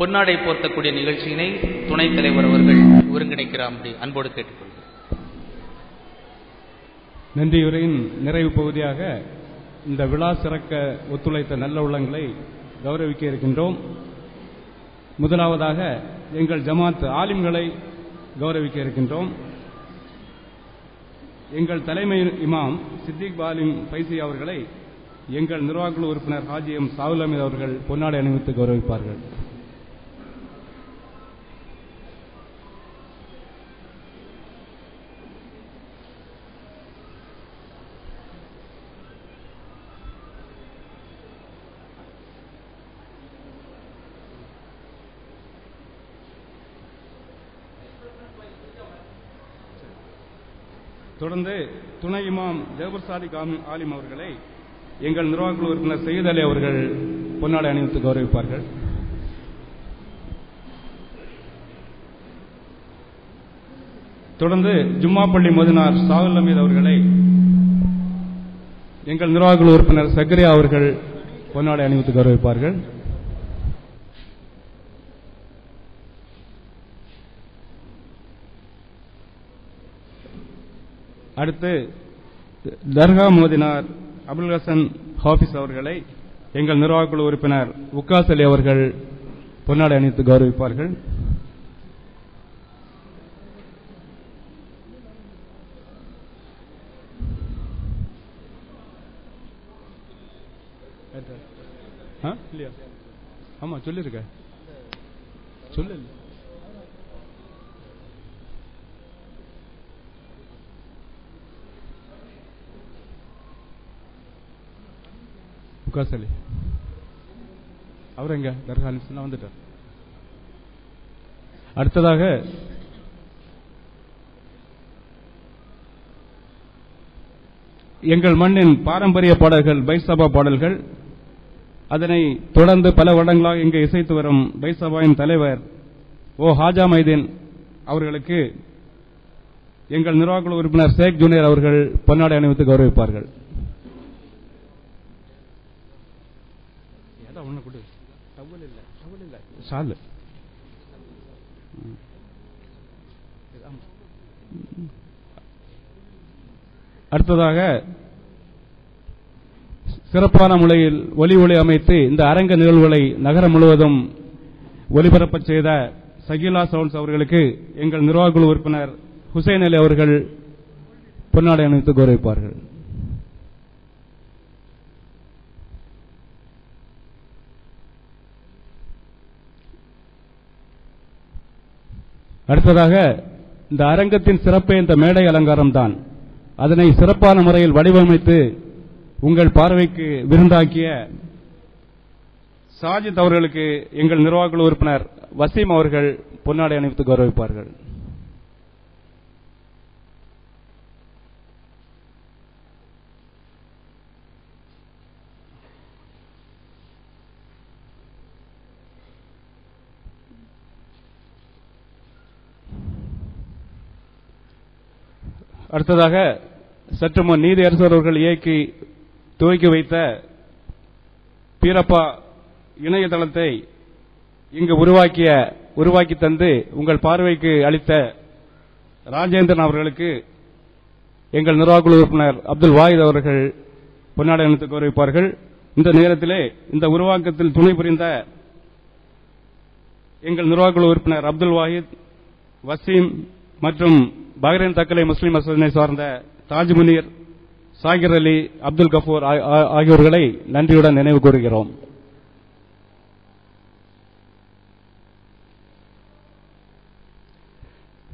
பொன்னாடை போர்த்தக்கூடிய நிகழ்ச்சியினை துணைத் தலைவர் அவர்கள் ஒருங்கிணைக்கிறாம்படி அன்போடு கேட்டுக்கொள்கிறேன். நன்றியுரையின் நிறைவு பகுதியாக இந்த விழா சிறக்க ஒத்துழைத்த நல்ல உள்ளங்களை கௌரவிக்க இருக்கின்றோம். முதலாவதாக எங்கள் ஜமாத் ஆலிம்களை கௌரவிக்க இருக்கின்றோம். எங்கள் தலைமை இமாம் சித்திக் பாலிம் பைசி அவர்களை எங்கள் நிர்வாகக்குழு உறுப்பினர் ஹாஜி எம் சாவுல் அமீத் அவர்கள் பொன்னாடை அணிவித்து கௌரவிப்பார்கள். தொடர்ந்து துணை இமாம் ஜெபர் சாதிக் ஆலிம் அவர்களை எங்கள் நிர்வாகக்குழு உறுப்பினர் சையத் அலி அவர்கள் பொன்னாடை அணிவித்து கௌரவிப்பார்கள். தொடர்ந்து ஜும்மாப்பள்ளி மதுனார் சாகுல் அமீத் அவர்களை எங்கள் நிர்வாகக்குழு உறுப்பினர் சக்கரியா அவர்கள் பொன்னாடை அணிவித்து கௌரவிப்பார்கள். அடுத்து தர்கா மோதினார் அபுல் ஹசன் ஹாஃபிஸ் அவர்களை எங்கள் நிர்வாகக்குழு உறுப்பினர் உக்காஸ் அலி அவர்கள் பொன்னாடை அணிவித்து கௌரவிப்பார்கள்? இல்லையா? ஆமா சொல்லிருக்க சொல்லு. உட்கார் அவர் எங்க? தர்கா அலிஸ்லாம் வந்துட்டார். அடுத்ததாக எங்கள் மண்ணின் பாரம்பரிய பாடல்கள் பைசபா பாடல்கள் அதனை தொடர்ந்து பல வருடங்களாக இங்கு இசைத்து வரும் பைசபாவின் தலைவர் ஓ ஹாஜா மைதீன் அவர்களுக்கு எங்கள் நிர்வாக உறுப்பினர் ஷேக் ஜூனியர் அவர்கள் பொன்னாடை அணிவித்து கௌரவிப்பார்கள் ஏதோ ஒண்ணு கொடு டவல் இல்ல சாலு அடுத்ததாக சிறப்பான முறையில் ஒலி ஒளி அமைத்து இந்த அரங்க நிகழ்வுகளை நகரம் முழுவதும் ஒலிபரப்பச் செய்த சகிலா சவுண்ட்ஸ் அவர்களுக்கு எங்கள் நிர்வாகக்குழு உறுப்பினர் ஹுசைன் அலி அவர்கள் பொன்னாடை அணிவித்து கௌரவிப்பார்கள். அடுத்ததாக இந்த அரங்கத்தின் சிறப்பே இந்த மேடை அலங்காரம் தான் அதனை சிறப்பான முறையில் வடிவமைத்து உங்கள் பார்வைக்கு விருந்தாக்கிய சாஜித் அவர்களுக்கு எங்கள் நிர்வாக உறுப்பினர் வசீம் அவர்கள் பொன்னாடை அணிவித்து கௌரவிப்பார்கள். அடுத்ததாக சற்று முன் நீதி அரசர் அவர்கள் இயக்கி துவக்கி வைத்த பீரப்பா இணையதளத்தை இங்கு உருவாக்கிய உருவாக்கி தந்து உங்கள் பார்வைக்கு அளித்த ராஜேந்திரன் அவர்களுக்கு எங்கள் நிர்வாகக்குழு உறுப்பினர் அப்துல் வாயித் அவர்கள் பொன்னாடை அணித்து கௌரவிப்பார்கள் இந்த நேரத்திலே இந்த உருவாக்கத்தில் துணை புரிந்த எங்கள் நிர்வாகக்குழு உறுப்பினர் அப்துல் வாஹித் வசீம் மற்றும் பஹ்ரைன் தக்கலை முஸ்லீம் மசூதினை சார்ந்த தாஜ் முனீர் சாகிர் அலி அப்துல் கபூர் ஆ- ஆகியோர்களை நன்றியுடன் நினைவு கூறுகிறோம்.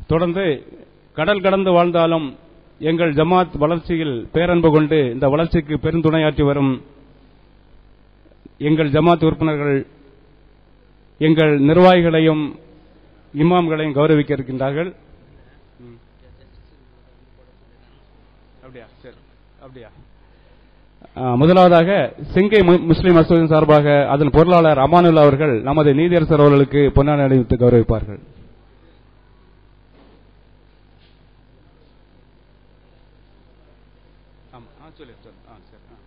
தொடர்ந்து கடல் கடந்து வாழ்ந்தாலும் எங்கள் ஜமாத் வளர்ச்சியில் பேரன்பு கொண்டு இந்த வளர்ச்சிக்கு பெருந்துணையாற்றி வரும் எங்கள் ஜமாத் உறுப்பினர்கள் எங்கள் நிர்வாகிகளையும் இமாம்களையும் கௌரவிக்க இருக்கின்றார்கள். முதலாவதாக சிங்கை முஸ்லீம் முஸ்லிம் அசோசியேஷன் சார்பாக அதன் பொருளாளர் அமானுல்லா அவர்கள் நமது நீதியரசர் அவர்களுக்கு பொன்னாடி அணிவித்து கௌரவிப்பார்கள் ஆமா, ஆ, சொல்லு, சொல்லு. ஆ, சரி, ஆ.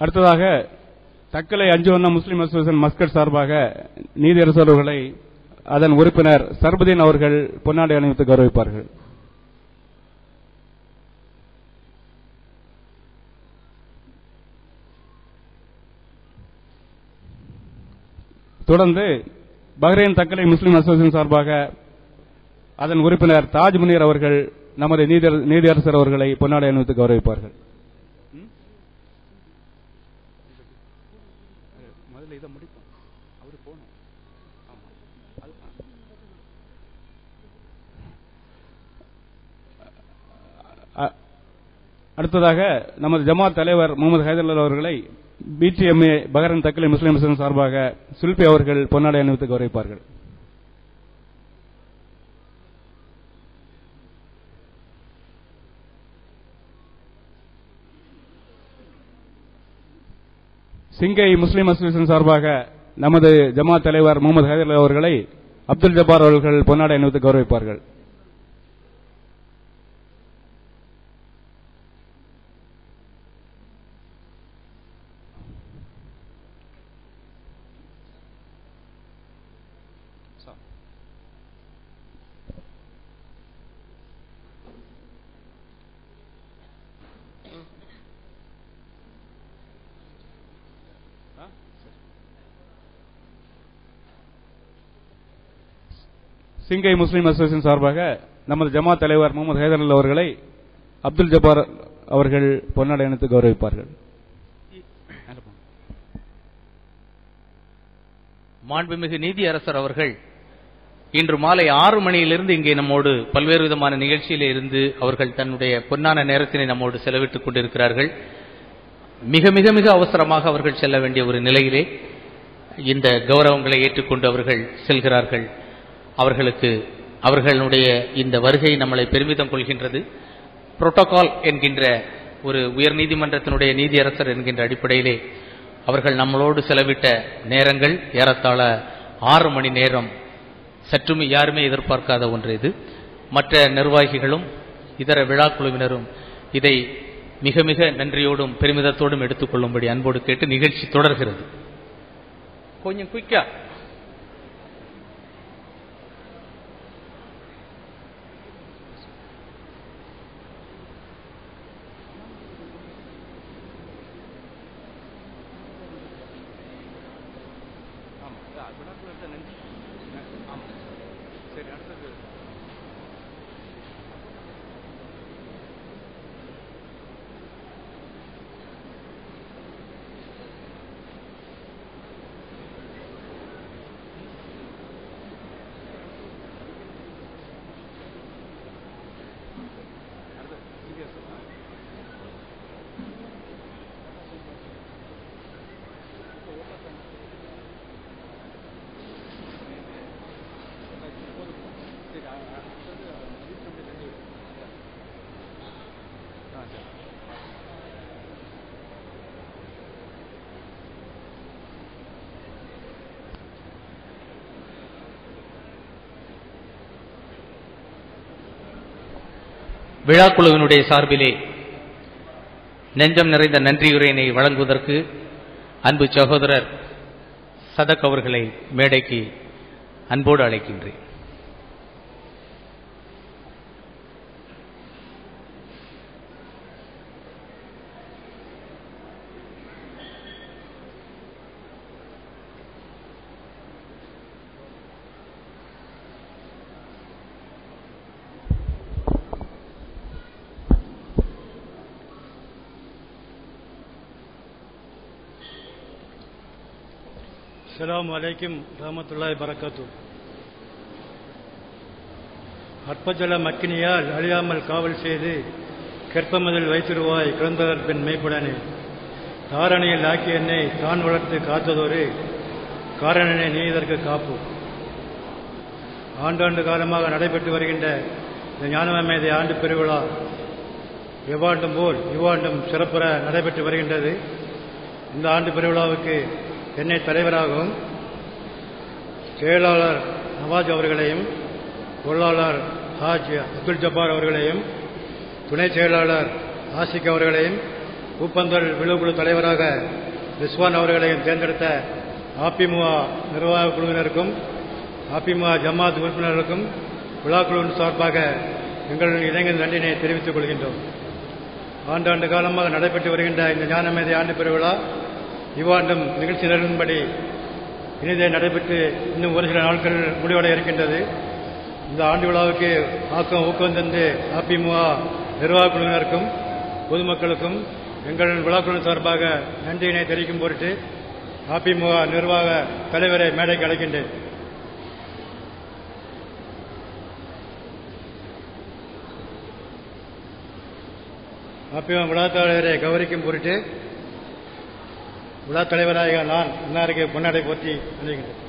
அடுத்ததாக Thuckalay Anjuvanna Muslim association Muscat சார்பாக நீதியரசர் அவர்களை அதன் உறுப்பினர் சர்பதீன் அவர்கள் பொன்னாடை அணிவித்து கௌரவிப்பார்கள். தொடர்ந்து பஹ்ரைன் தக்கலை முஸ்லிம் அசோசியேஷன் சார்பாக அதன் உறுப்பினர் தாஜ் முனீர் அவர்கள் நமது நீதியரசர் அவர்களை பொன்னாடை அணிவித்து கௌரவிப்பார்கள் முதல்ல இதை முடிப்போம் அவரு போகணும் ஆமா அது அ- அடுத்ததாக நமது ஜமாத் தலைவர் முகமது ஹைதர் அவர்களை பிடிஎம்ஏ பஹரன் தக்கலை முஸ்லீம் முஸ்லிம் சார்பாக சுல்பி அவர்கள் பொன்னாடை அணிவித்து கௌரவிப்பார்கள். சிங்கை முஸ்லீம் அசோசியேஷன் சார்பாக நமது ஜமாத் தலைவர் முகமது ஹைதர் அவர்களை அப்துல் ஜப்பார் அவர்கள் பொன்னாடை அணிவித்து கௌரவிப்பார்கள். சிங்கை முஸ்லீம் அசோசியேஷன் சார்பாக நமது ஜமா தலைவர் முகமது ஹைதர் அவர்களை அப்துல் ஜபார் அவர்கள் பொன்னாடை அணித்து கௌரவிப்பார்கள். மாண்புமிகு நீதியரசர் அவர்கள் இன்று மாலை ஆறு மணியிலிருந்து இங்கே நம்மோடு பல்வேறு விதமான நிகழ்ச்சியில் இருந்து அவர்கள் தன்னுடைய பொன்னான நேரத்தினை நம்மோடு செலவிட்டுக் கொண்டிருக்கிறார்கள். மிக மிக மிக அவசரமாக அவர்கள் செல்ல வேண்டிய ஒரு நிலையிலே இந்த கௌரவங்களை ஏற்றுக்கொண்டு அவர்கள் செல்கிறார்கள். அவர்களுக்கு அவர்களுடைய இந்த வருகை நம்மளை பெருமிதம் கொள்கின்றது. புரோட்டோகால் என்கின்ற ஒரு உயர் நீதிமன்றத்தினுடைய நீதியரசர் என்கின்ற அடிப்படையிலே அவர்கள் நம்மளோடு செலவிட்ட நேரங்கள் ஏறத்தாழ ஆறு மணி நேரம். சற்றும் யாருமே எதிர்பார்க்காத ஒன்று இது. மற்ற நிர்வாகிகளும் இதர விழா குழுவினரும் இதை மிக மிக நன்றியோடும் பெருமிதத்தோடும் எடுத்துக்கொள்ளும்படி அன்போடு கேட்டு நிகழ்ச்சி தொடர்கிறது. கொஞ்சம் குயிக்கா விழாக்குழுவினுடைய சார்பிலே நெஞ்சம் நிறைந்த நன்றியுரையினை வழங்குவதற்கு அன்பு சகோதரர் சதக் அவர்களை மேடைக்கு அன்போடு அழைக்கின்றேன். அலைக்கும் ரஹமத்துல்லாஹி பரக்காத்து அற்பஜல மக்கினியால் அழியாமல் காவல் செய்து கற்பமதில் வைத்திருவாய் கிடந்தவர் பெண் மெய்ப்புடனே தாரணியில் ஆக்கிய என்னை தான் வளர்த்து காத்ததொரு காரணனை நீ இதற்கு காப்பு. ஆண்டாண்டு காலமாக நடைபெற்று வருகின்ற இந்த ஞானமேதை ஆண்டு பெருவிழா எவ்வாண்டும் போல் இவ்வாண்டும் சிறப்புற நடைபெற்று வருகின்றது. இந்த ஆண்டு பெருவிழாவுக்கு என்னை தலைவராகவும் செயலாளர் நவாஜ் அவர்களையும் பொருளாளர் ஹாஜ் அப்துல் ஜப்பார் அவர்களையும் துணை செயலாளர் ஆசிக் அவர்களையும் கூப்பந்தல் விழுக்குழு தலைவராக ரிஸ்வான் அவர்களையும் தேர்ந்தெடுத்த அதிமுக நிர்வாக குழுவினருக்கும் அதிமுக ஜமாத் உறுப்பினர்களுக்கும் விழாக்குழுவின் சார்பாக எங்கள் இளைஞர் நன்றினை தெரிவித்துக் கொள்கின்றோம். ஆண்டாண்டு காலமாக நடைபெற்று வருகின்ற இந்த ஞானமேதை ஆண்டு பெருவிழா இவ்வாண்டும் நிகழ்ச்சி நிறுவும்படி இனிதே நடைபெற்று இன்னும் ஒரு சில நாட்கள் முடிவடைய இருக்கின்றது. இந்த ஆண்டு விழாவுக்கு ஆக்கம் ஊக்கம் தந்து அதிமுக நிர்வாக குழுவினருக்கும் பொதுமக்களுக்கும் எங்கள் விழாக்குழு சார்பாக நன்றியினை தெரிவிக்கும் பொருட்டு அதிமுக நிர்வாக தலைவரை மேடைக்கு அழைக்கின்றேன். அதிமுக விழா தலைவரை கௌரிக்கும் பொருட்டு விழா தலைவராக நான் இன்னாருக்கு பொன்னாடை போற்றி அணிகின்றேன்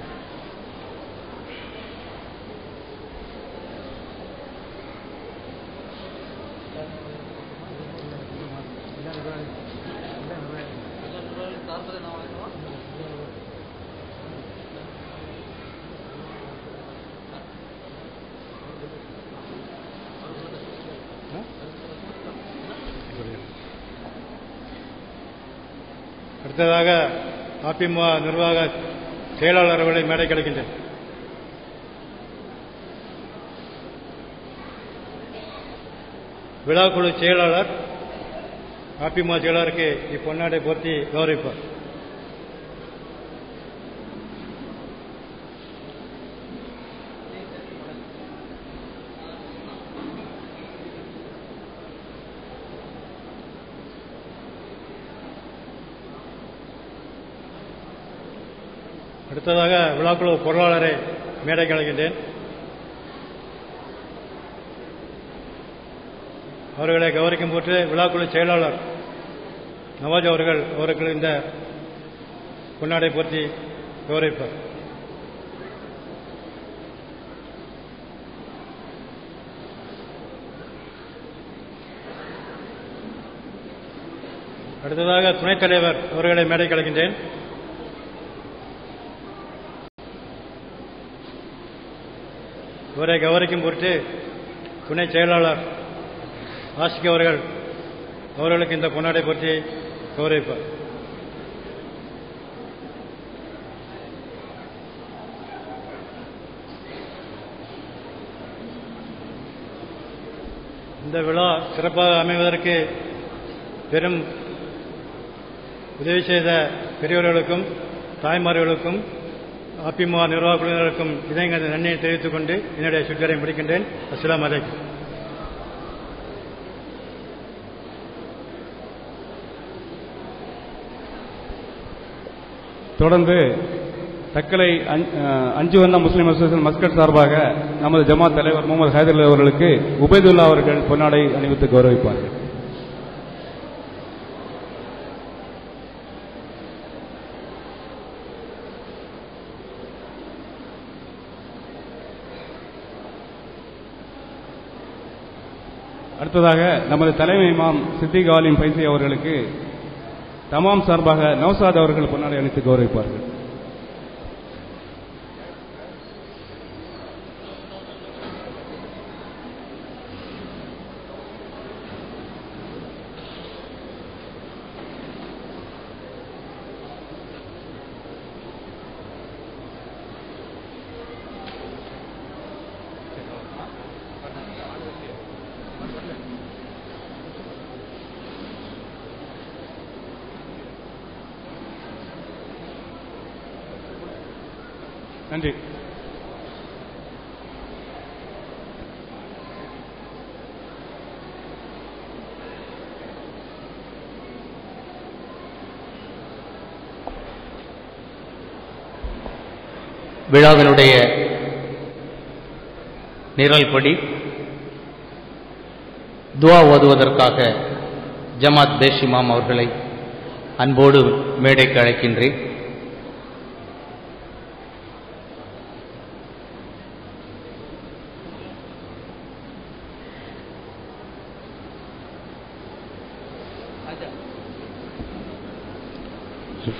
அடுத்ததாக அதிமுக நிர்வாக செயலாளர் அவர்களை மேடை கிடைக்கின்றேன் விழாக்குழு செயலாளர் அதிமுக செயலாளருக்கு இப்பொன்னாடை பொருத்தி கௌரவிப்பார். அடுத்ததாக விழாக்குழு பொருளாளரை மேடைக்கு அழைக்கின்றேன். அவர்களை கௌரவிக்கும் போட்டு விழாக்குழு செயலாளர் நவாஜ் அவர்கள் அவர்கள் இந்த பொன்னாடை போர்த்தி கௌரவிப்பார் அடுத்ததாக துணைத் தலைவர் அவர்களை மேடைக்கு அழைக்கின்றேன். இவரை கௌரவிக்கும் பொருட்டு துணை செயலாளர் ஆசிக் அவர்கள் அவர்களுக்கு இந்த பொன்னாடை பற்றி கௌரவிப்பார். இந்த விழா சிறப்பாக அமைவதற்கு பெரும் உதவி செய்த பெரியவர்களுக்கும் தாய்மார்களுக்கும் அபிமா நிர்வாக குழுவினருக்கும் இதயங்க நன்றியை தெரிவித்துக் கொண்டு என்னுடைய சுற்றரை முடிக்கின்றேன். அஸ்லாம் அலைக்கும். தொடர்ந்து தக்கலை அஞ்சு வண்ண முஸ்லீம் அசோசியேஷன் மஸ்கட் சார்பாக நமது ஜமாத் தலைவர் முகமது ஹைதர் அவர்களுக்கு உபைதுல்லா அவர்கள் பொன்னாடை அணிவித்து கௌரவிப்பார்கள். அடுத்ததாக நமது தலைமை இமாம் சித்திக் ஆலிம் பைசி அவர்களுக்கு தமாம் சார்பாக நௌசாத் அவர்கள் பொன்னாடை அணித்து கௌரவிப்பார்கள். நன்றி. விழாவினுடைய நிரல்படி துவா ஓதுவதற்காக ஜமாத் பேஷிமாம் அவர்களை அன்போடு மேடைக்கு அழைக்கின்றேன்.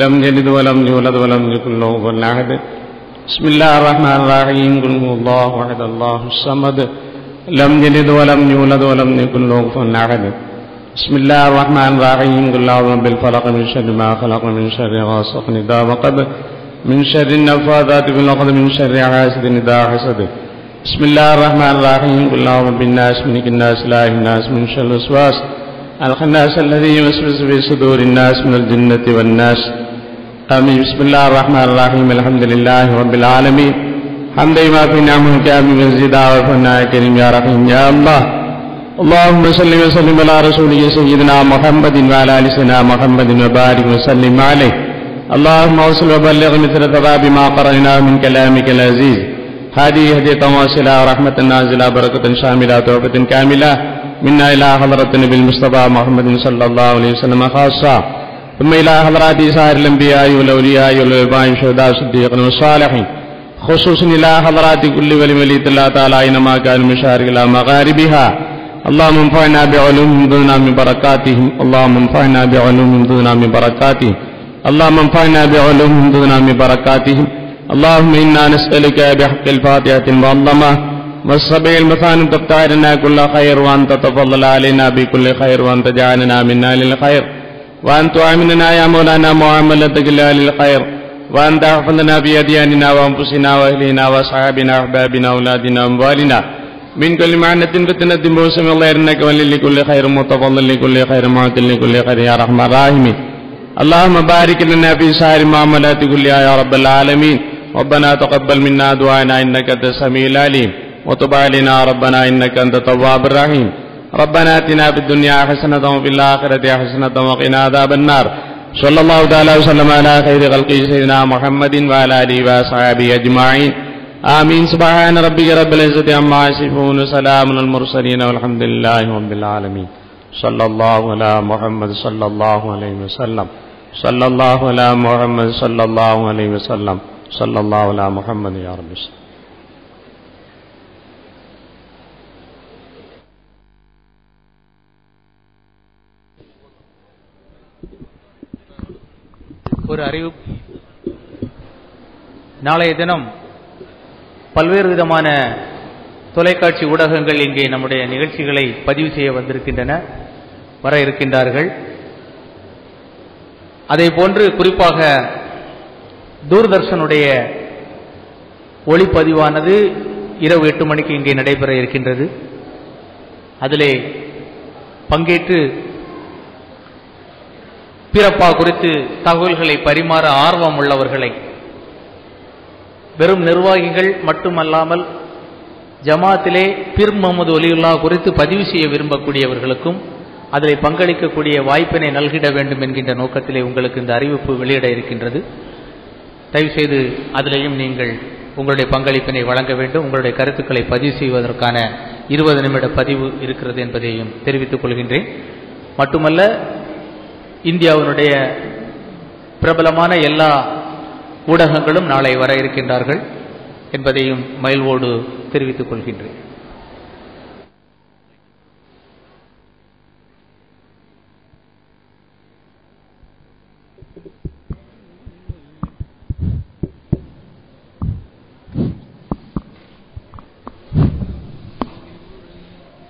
لم يلد ولم يولد ولم يكن له كفوا أحد. بسم الله الرحمن الرحيم. قل هو الله أحد الله الصمد. لم يلد ولم يولد ولم يكن له كفوا أحد. بسم الله الرحمن الرحيم. قل أعوذ بالفلق من شر ما خلق من شر غاسق إذا وقب من شر النفاثات في العقد من شر حاسد إذا حسد. بسم الله الرحمن الرحيم. قل أعوذ بالناس ملك الناس لا الناس من شر الوسواس. الخناس الذي يوسوس في صدور الناس من الجنة والناس. آمین. بسم اللہ الرحمن الرحیم. الحمدللہ رب العالمین. حمد ایمہ فی نعمہ کیامی وزیدہ وفنہ کریم یا رحیم یا اللہ. اللہم صلی و صلی اللہ رسول سیدنا محمد و علیہ السنا محمد و بارک و صلی اللہ اللہم اوصل و بلغ مثل تباب ما قرائنا من کلامک العزیز. حدی حدی تواصلہ رحمت النازلہ برکت شاملہ توفت کاملہ. منہ الہ حضرت نبی المصطفیٰ محمد صلی اللہ علیہ وسلم خاصہ. ثم إلى حضرات سائر الأنبياء والأولياء والعلماء والشهداء والصديقين والصالحين. خصوصا إلى حضرات كل ولي ولية الله تعالى أينما كان مشارق إلى مغاربها. اللهم انفعنا بعلومهم ذنا من بركاتهم. اللهم انفعنا بعلومهم ذنا من بركاتهم. اللهم انفعنا بعلومهم ذنا من بركاتهم. اللهم إنا نسألك بحق الفاتحة المعظمة. والسبع المثاني تفتح لنا كل خير وأن تتفضل علينا بكل خير وأن تجعلنا منا للخير. وأن تعاملنا يا مولانا معاملتك للخير وأن تحفظنا في أدياننا وأنفسنا وأهلنا وأصحابنا وأحبابنا وأولادنا وأموالنا. من كل معنة فتنة موسم الله إنك ولي لكل خير متفضل لكل خير معت لكل خير يا رحمن الراحمين اللهم بارك لنا في سائر معاملات كلها يا رب العالمين. ربنا تقبل منا دعانا إنك أنت السميع العليم. وتب علينا ربنا إنك أنت التواب الرحيم. ربنا آتنا في الدنيا حسنة وفي الآخرة حسنة وقنا عذاب النار. صلى الله تعالى وسلم على خير خلقه سيدنا محمد وعلى آله وأصحابه أجمعين. آمين. سبحان ربك رب العزة عما يصفون سلام على المرسلين والحمد لله رب العالمين. صلى الله على محمد صلى الله عليه وسلم. صلى الله على محمد صلى الله عليه وسلم. صلى الله على محمد يا رب وسلم. ஒரு அறிவிப்பு நாளைய தினம் பல்வேறு விதமான தொலைக்காட்சி ஊடகங்கள் இங்கே நம்முடைய நிகழ்ச்சிகளை பதிவு செய்ய வந்திருக்கின்றன வர இருக்கின்றார்கள். அதே போன்று குறிப்பாக தூர்தர்ஷனுடைய ஒளிப்பதிவானது இரவு எட்டு மணிக்கு இங்கே நடைபெற இருக்கின்றது. அதிலே பங்கேற்று பிறப்பா குறித்து தகவல்களை பரிமாற ஆர்வம் உள்ளவர்களை வெறும் நிர்வாகிகள் மட்டுமல்லாமல் ஜமாத்திலே பிர் முகமது ஒலியுல்லா குறித்து பதிவு செய்ய விரும்பக்கூடியவர்களுக்கும் அதில் பங்களிக்கக்கூடிய வாய்ப்பினை நல்கிட வேண்டும் என்கின்ற நோக்கத்திலே உங்களுக்கு இந்த அறிவிப்பு வெளியிட இருக்கின்றது. தயவுசெய்து அதிலேயும் நீங்கள் உங்களுடைய பங்களிப்பினை வழங்க வேண்டும். உங்களுடைய கருத்துக்களை பதிவு செய்வதற்கான இருபது நிமிட பதிவு இருக்கிறது என்பதையும் தெரிவித்துக் கொள்கின்றேன். மட்டுமல்ல இந்தியாவினுடைய பிரபலமான எல்லா ஊடகங்களும் நாளை வர இருக்கின்றார்கள் என்பதையும் மயில்வோடு தெரிவித்துக் கொள்கின்றேன்.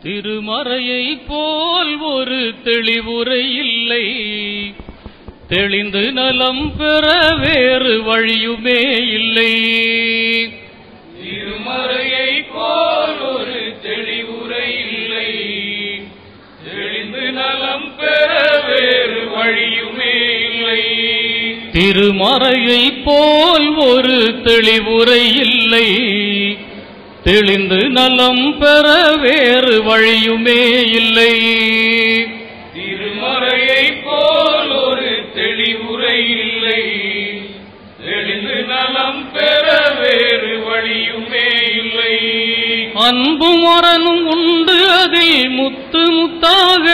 திருமறையை போல் ஒரு தெளிவுரை இல்லை. தெளிந்து நலம் பெற வேறு வழியுமே இல்லை. திருமறையை போல் ஒரு தெளிவுரை இல்லை. தெளிந்து நலம் பெற வேறு வழியுமே இல்லை. திருமறையை போல் ஒரு தெளிவுரை இல்லை. தெளிந்து நலம் பெற வேறு வழியுமே இல்லை. திருமறையை போல் ஒரு தெளிவுரை இல்லை. தெளிந்து நலம் பெற வேறு வழியுமே இல்லை. அன்பும் மரணும் உண்டு அதில் முத்து முத்தாக.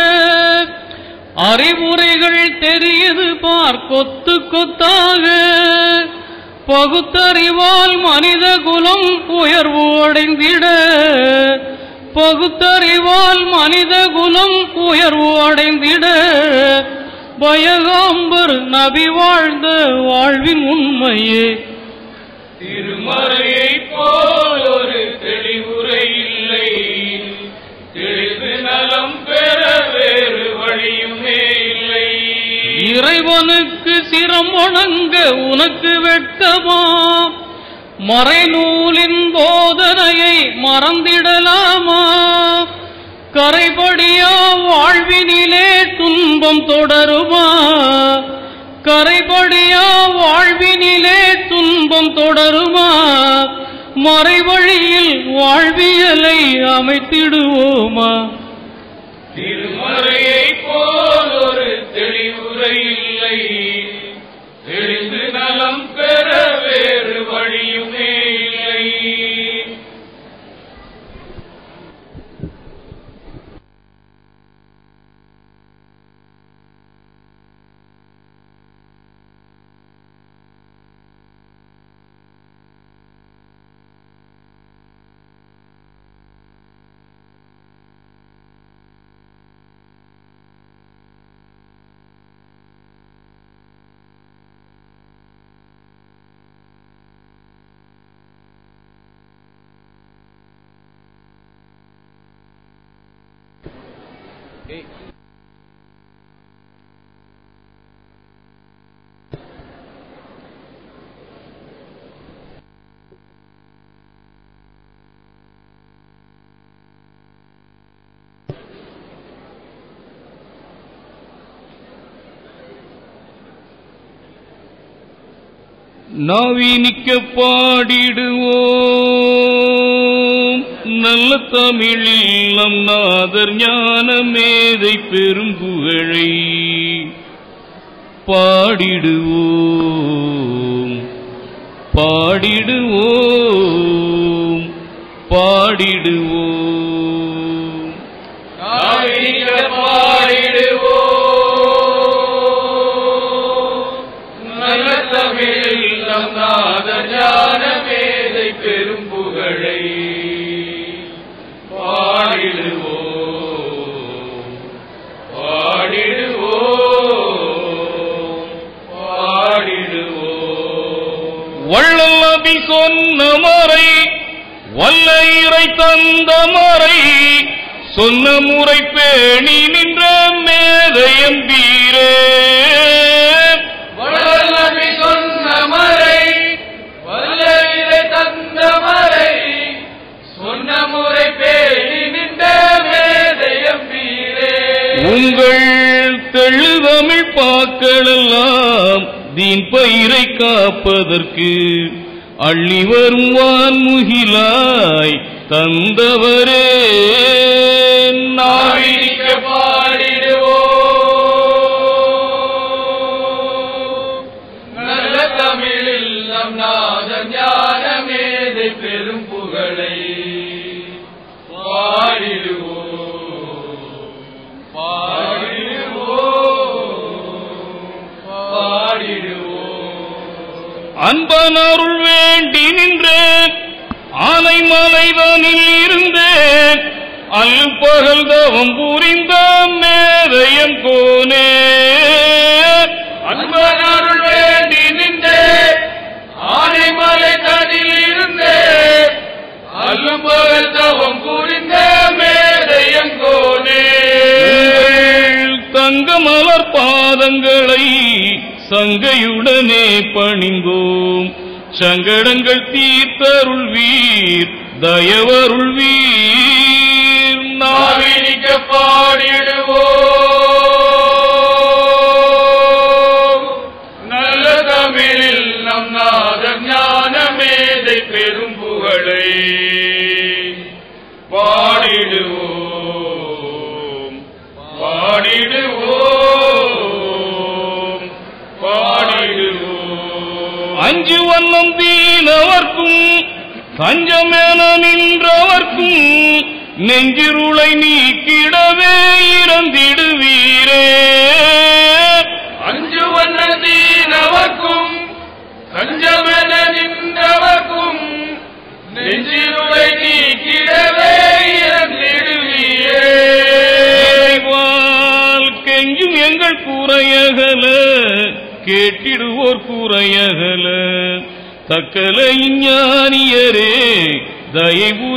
அறிவுரைகள் தெரியுது பார் கொத்து கொத்தாக. பகுத்தறிவால் மனித குலம் உயர்வு அடைந்திட பகுத்தறிவால் மனித குலம் உயர்வு அடைந்திட பயகாம்பர் நபி வாழ்ந்த வாழ்வின் உண்மையே. திருமறையை போல் ஒரு தெளிவுரை இல்லை. தெளிவு நலம் பெற வேறு வழியுமே இல்லை. இறைவனுக்கு சிரம் வணங்க உனக்கு வெட்டமா மறைநூலின் போதனையை மறந்திடலாமா? கரைபடியா வாழ்வினிலே துன்பம் தொடருமா? கரைபடியா வாழ்வினிலே துன்பம் தொடருமா? மறைவழியில் வாழ்வியலை அமைத்திடுவோமா? திருமறையை போல் ஒரு தெளிவுரை இல்லை. தெளிந்து நலம் பெற வேறு வழியுமே Eight. நவீனிக்க பாடிடுவோம். நல்ல தமிழில் நம் நாதர் ஞான மேதை பெரும் புகழை பாடிடுவோம். பாடிடுவோம். பாடிடுவோம். சொன்ன மறை வல்ல இறை தந்த மறை சொன்ன முறை பேணி நின்ற மேதையம் வீரே. வள்ளல் நபி சொன்ன மறை வல்ல இறை தந்த மறை சொன்ன முறை பேணி நின்ற மேதையம் வீரே. உங்கள் தெள்ளுதமிழ் பாக்களெல்லாம் தீன் பயிரை காப்பதற்கு அள்ளி வரும் வான்முகிலாய் தந்தவரே நாவினிக்க பாடிடுவோம் நல்ல ஆனை மலைதனில் இருந்தேன் அல் பகல் தவம் புரிந்த மேதையன் கோனே அன்பனருள் வேண்டி நின்றே ஆனைமலை தனில் இருந்தே. அல்லும்பகல் தவம் புரிந்த மேதையங்கோனே உங்கள் தங்க மலர் பாதங்களை சங்கையுடனே பணிந்தோம். சங்கடங்கள் தீர்த்தருள் வீர் தயவருள் வீர் நாவினிக்க பாடிடுவோம் நல்ல தமிழில் நம் நாத ஞான மேதை பெரும் புகழை பாடிடுவோம் பாடிடுவோம் பாடிடுவோம் அஞ்சு வண்ணம் தீனவர்க்கும் தஞ்சமென நின்றவர்க்கும் நெஞ்சிருளை நீக்கிட தக்கல ஞானியரே தயவு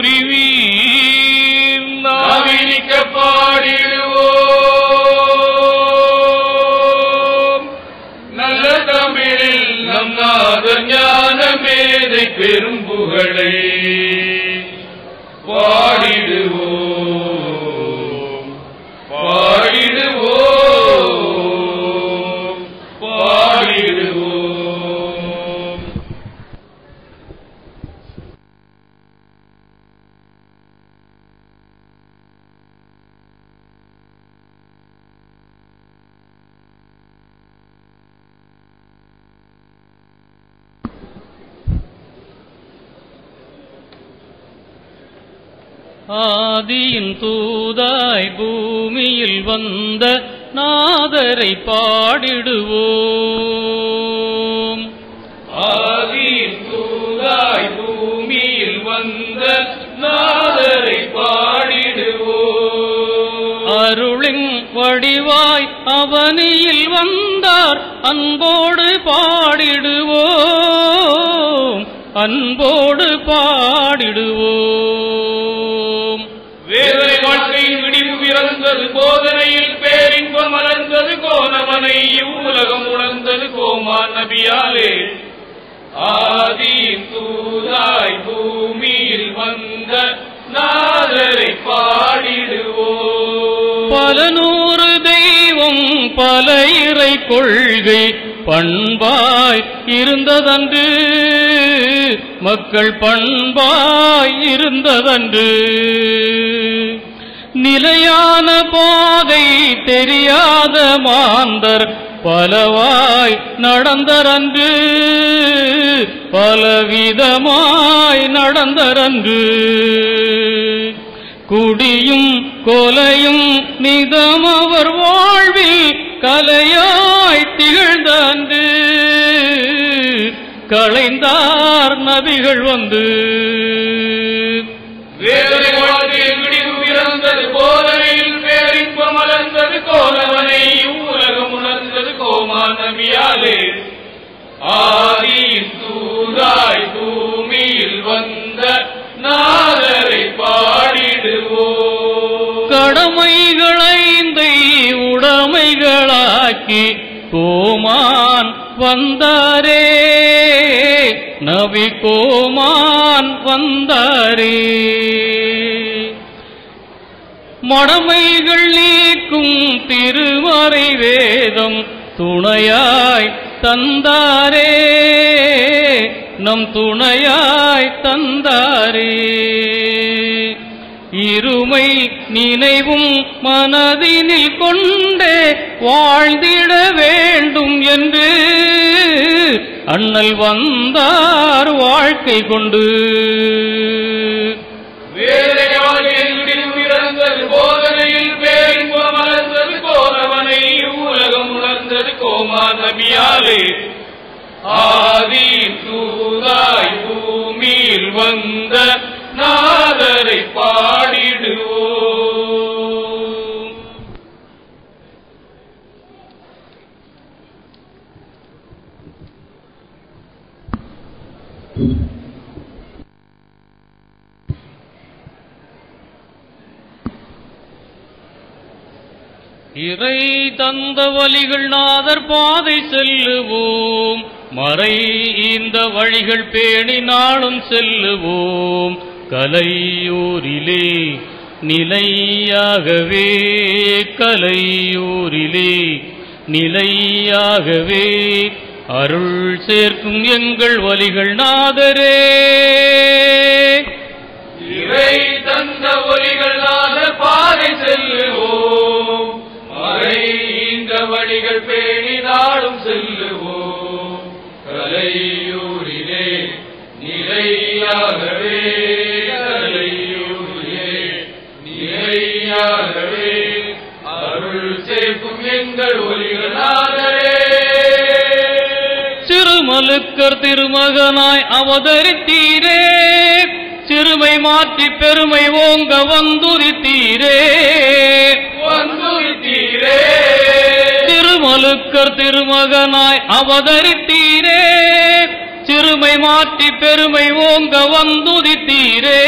ஆதியின் தூதாய் பூமியில் வந்த நாதரை பாடிடுவோம். ஆதியின் தூதாய் பூமியில் வந்த நாதரை பாடிடுவோம். அருளின் வடிவாய் அவனியில் வந்தார் அன்போடு பாடிடுவோம். அன்போடு பாடிடுவோம். வேதனை வாழ்க்கையின் விடிவு பிறந்தது போதனையில் பேரின்பம் மலர்ந்தது கோணவனை இவ்வுலகம் உணர்ந்தது கோமான் நபியாலே. ஆதியின் தூதாய் பூமியில் வந்த நாதரை பாடிடுவோம். பல நூறு தெய்வம் பல இறை கொள்கை பண்பாய் இருந்ததன்று மக்கள் பண்பாய் இருந்ததன்று. நிலையான பாதை தெரியாத மாந்தர் பலவாய் நடந்தரன்று பலவிதமாய் நடந்தரன்று. குடியும் கொலையும் நிதம் அவர் வாழ்வில் கலையாய் திகழ்ந்தன்று களைந்தார் நபிகள் வந்து வேதனை வந்தாரே. நபி கோமான் வந்தாரே. மடமைகள் நீக்கும் திருமறை வேதம் துணையாய் தந்தாரே. நம் துணையாய் தந்தாரே. இருமை நினைவும் மனதினில் கொண்டே வாழ்ந்திட வேண்டும் என்று அண்ணல் வந்தார் வாழ்க்கை கொண்டு. போதனையில் பேரின்பம் மலர்ந்தது கோலவனை உலகம் உணர்ந்தது கோமா நபியாலே. ஆதி தூதாய் பூமியில் வந்த நாதரை பாடிடுவோம். இறை தந்த வழிகள் நாதர் பாதை செல்லுவோம். மறை இந்த வழிகள் பேணி நாளும் செல்லுவோம். கலையூரிலே நிலையாகவே கலையூரிலே நிலையாகவே அருள் சேர்க்கும் எங்கள் வழிகள் நாதரே. இறை தந்த ஒலிகள் நாதர் பாதை செல்லுவோம். மறை இந்த வழிகள் பேணி நாடும் செல்லுவோம். கலையூரிலே நிலையாகவே கலையூரிலே நிலையாகவே அருள் சேர்க்கும் எங்கள் ஒலிகள் நாதரே சிறுமலுக்கர் திருமகனாய் அவதரித்தீரே. சிறுமை மாற்றி பெருமை ஓங்க வந்துரித்தீரே. வந்துரித்தீரே திருமலுக்கர் திருமகனாய் அவதரித்தீரே. சிறுமை மாற்றி பெருமை ஓங்க வந்துதித்தீரே.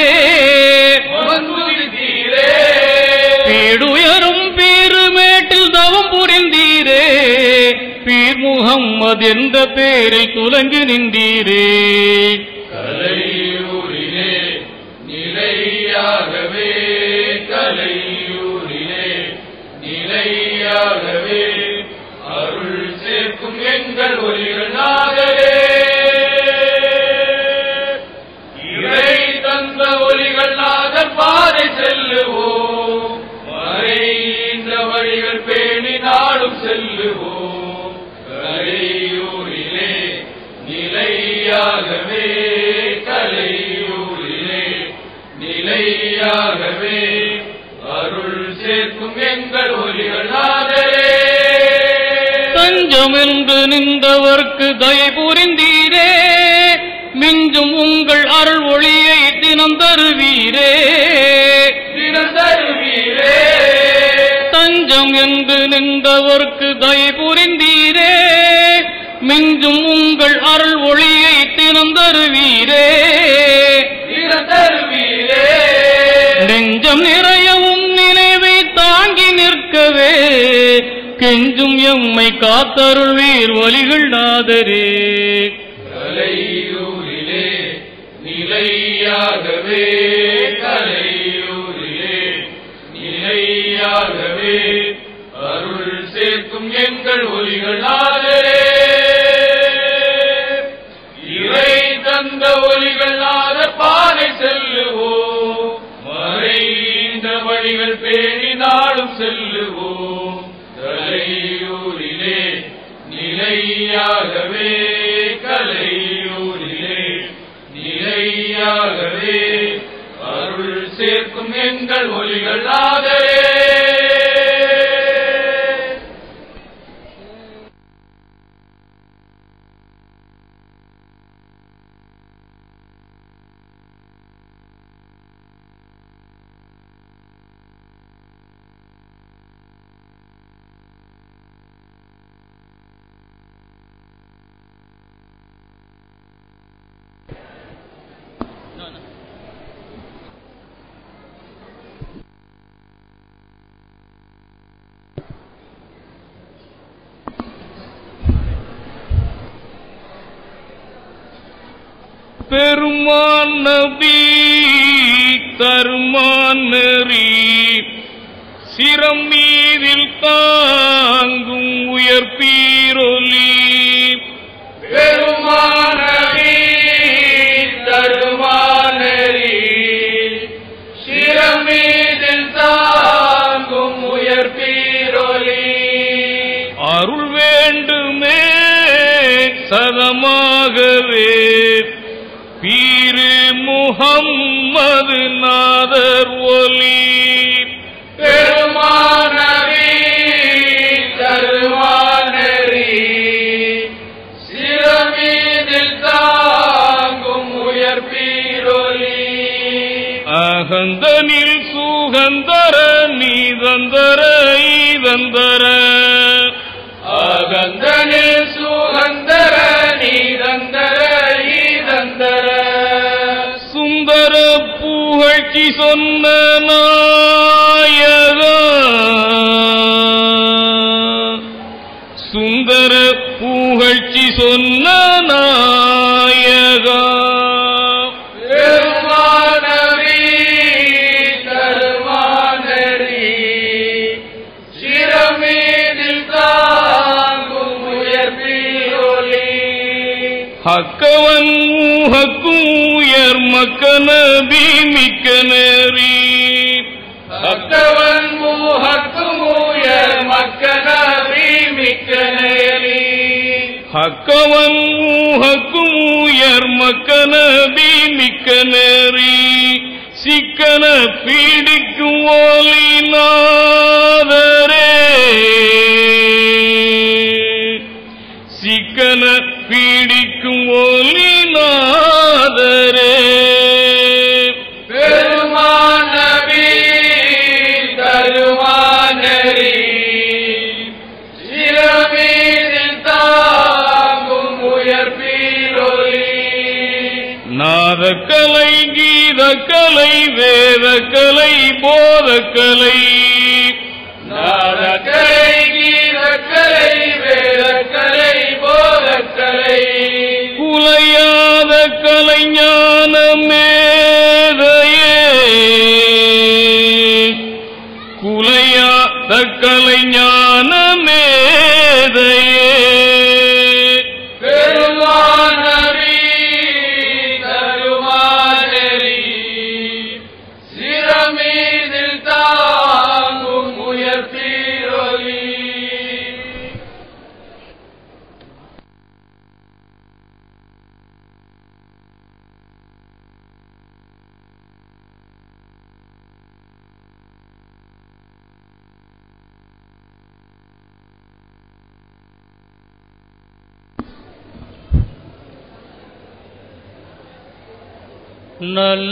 பீடுயரும் பீருமேட்டில் தவம் புரிந்தீரே. பீர் முகம்மது என்ற பேரில் துலங்கி நின்றீரே. கலையூரிலே நிலையாகவே கலையூரிலே நிலையாகவே அருள் சேர்க்கும் எங்கள் ஒளிகள் நாதரே தஞ்சம் என்று நின்றவர்க்கு தயை புரிந்தீரே. மிஞ்சும் உங்கள் அருள் ஒளியை தினம் தருவீரே தினம் தருவீரே தஞ்சம் என்று நின்றவர்க்கு தயை புரிந்தீரே. மிஞ்சும் உங்கள் அருள் காத்தருள்வீர் ஒலிகள் நாதரே. சிரம் மீதில் தாங்கும் உயர் பீரொலி. பெருமானவி தருமானரி சிரமீதில் தாங்கும் உயர் பீரொலி. அருள் வேண்டுமே சதமாகவே. பீரு முகம்மது நாதர் ஒலி. ஈதந்தர அகந்தனில் சுகந்தர நீதந்தர ஈதந்தர சுந்தர புகழ்ச்சி சொன்ன நாயக மக்க நபி மிக்க நெறி பக்தவன் மூஹக்கும் உயர் மக்கனவி மிக்க நேரி ஹக்கவன் ஊஹக்கும் உயர் மக்க நபி மிக்க நெறி சிக்கன பீடிக்கும் ஓலி கலை வேதக்கலை போதக்கலை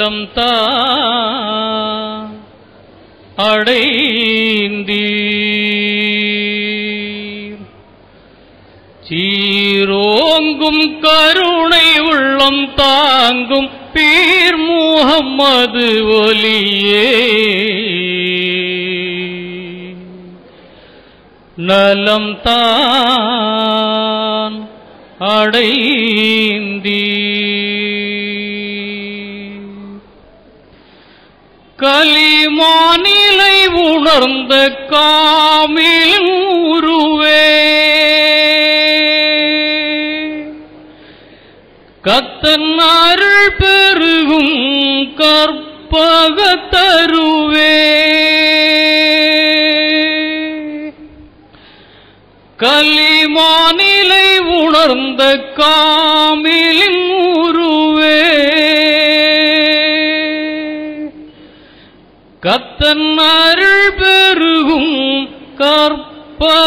உள்ளம் தா அடைந்தீர். சீரோங்கும் கருணை உள்ளம் தாங்கும் பீர் முகம்மது ஒலியே. நலம் தான் அடைந்தீர். கலிமானிலை உணர்ந்த காமில் உருவே கத்தன் அருள் பெருகும் கற்பகத்தருவே கலிமானிலை உணர்ந்த காமிலின் கத்தன் அருள் பெருகும் கற்பகத்தருவே.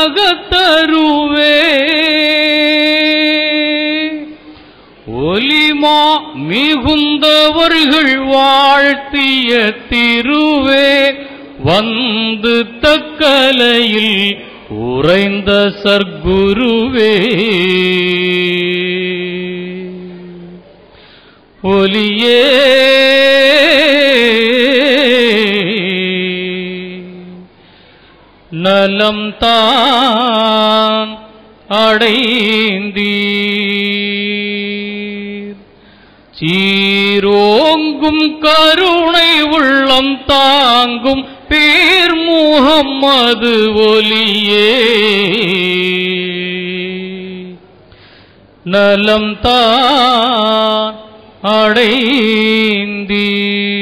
ஒலிமா மிகுந்தவர்கள் வாழ்த்திய திருவே வந்து தக்கலையில் உறைந்த சர்க்குருவே. ஒலியே. நலம் தான் அடைந்தீர். சீரோங்கும் கருணை உள்ளம் தாங்கும் பேர் முகம்மது ஒலியே. நலம் தான் அடைந்தீர்.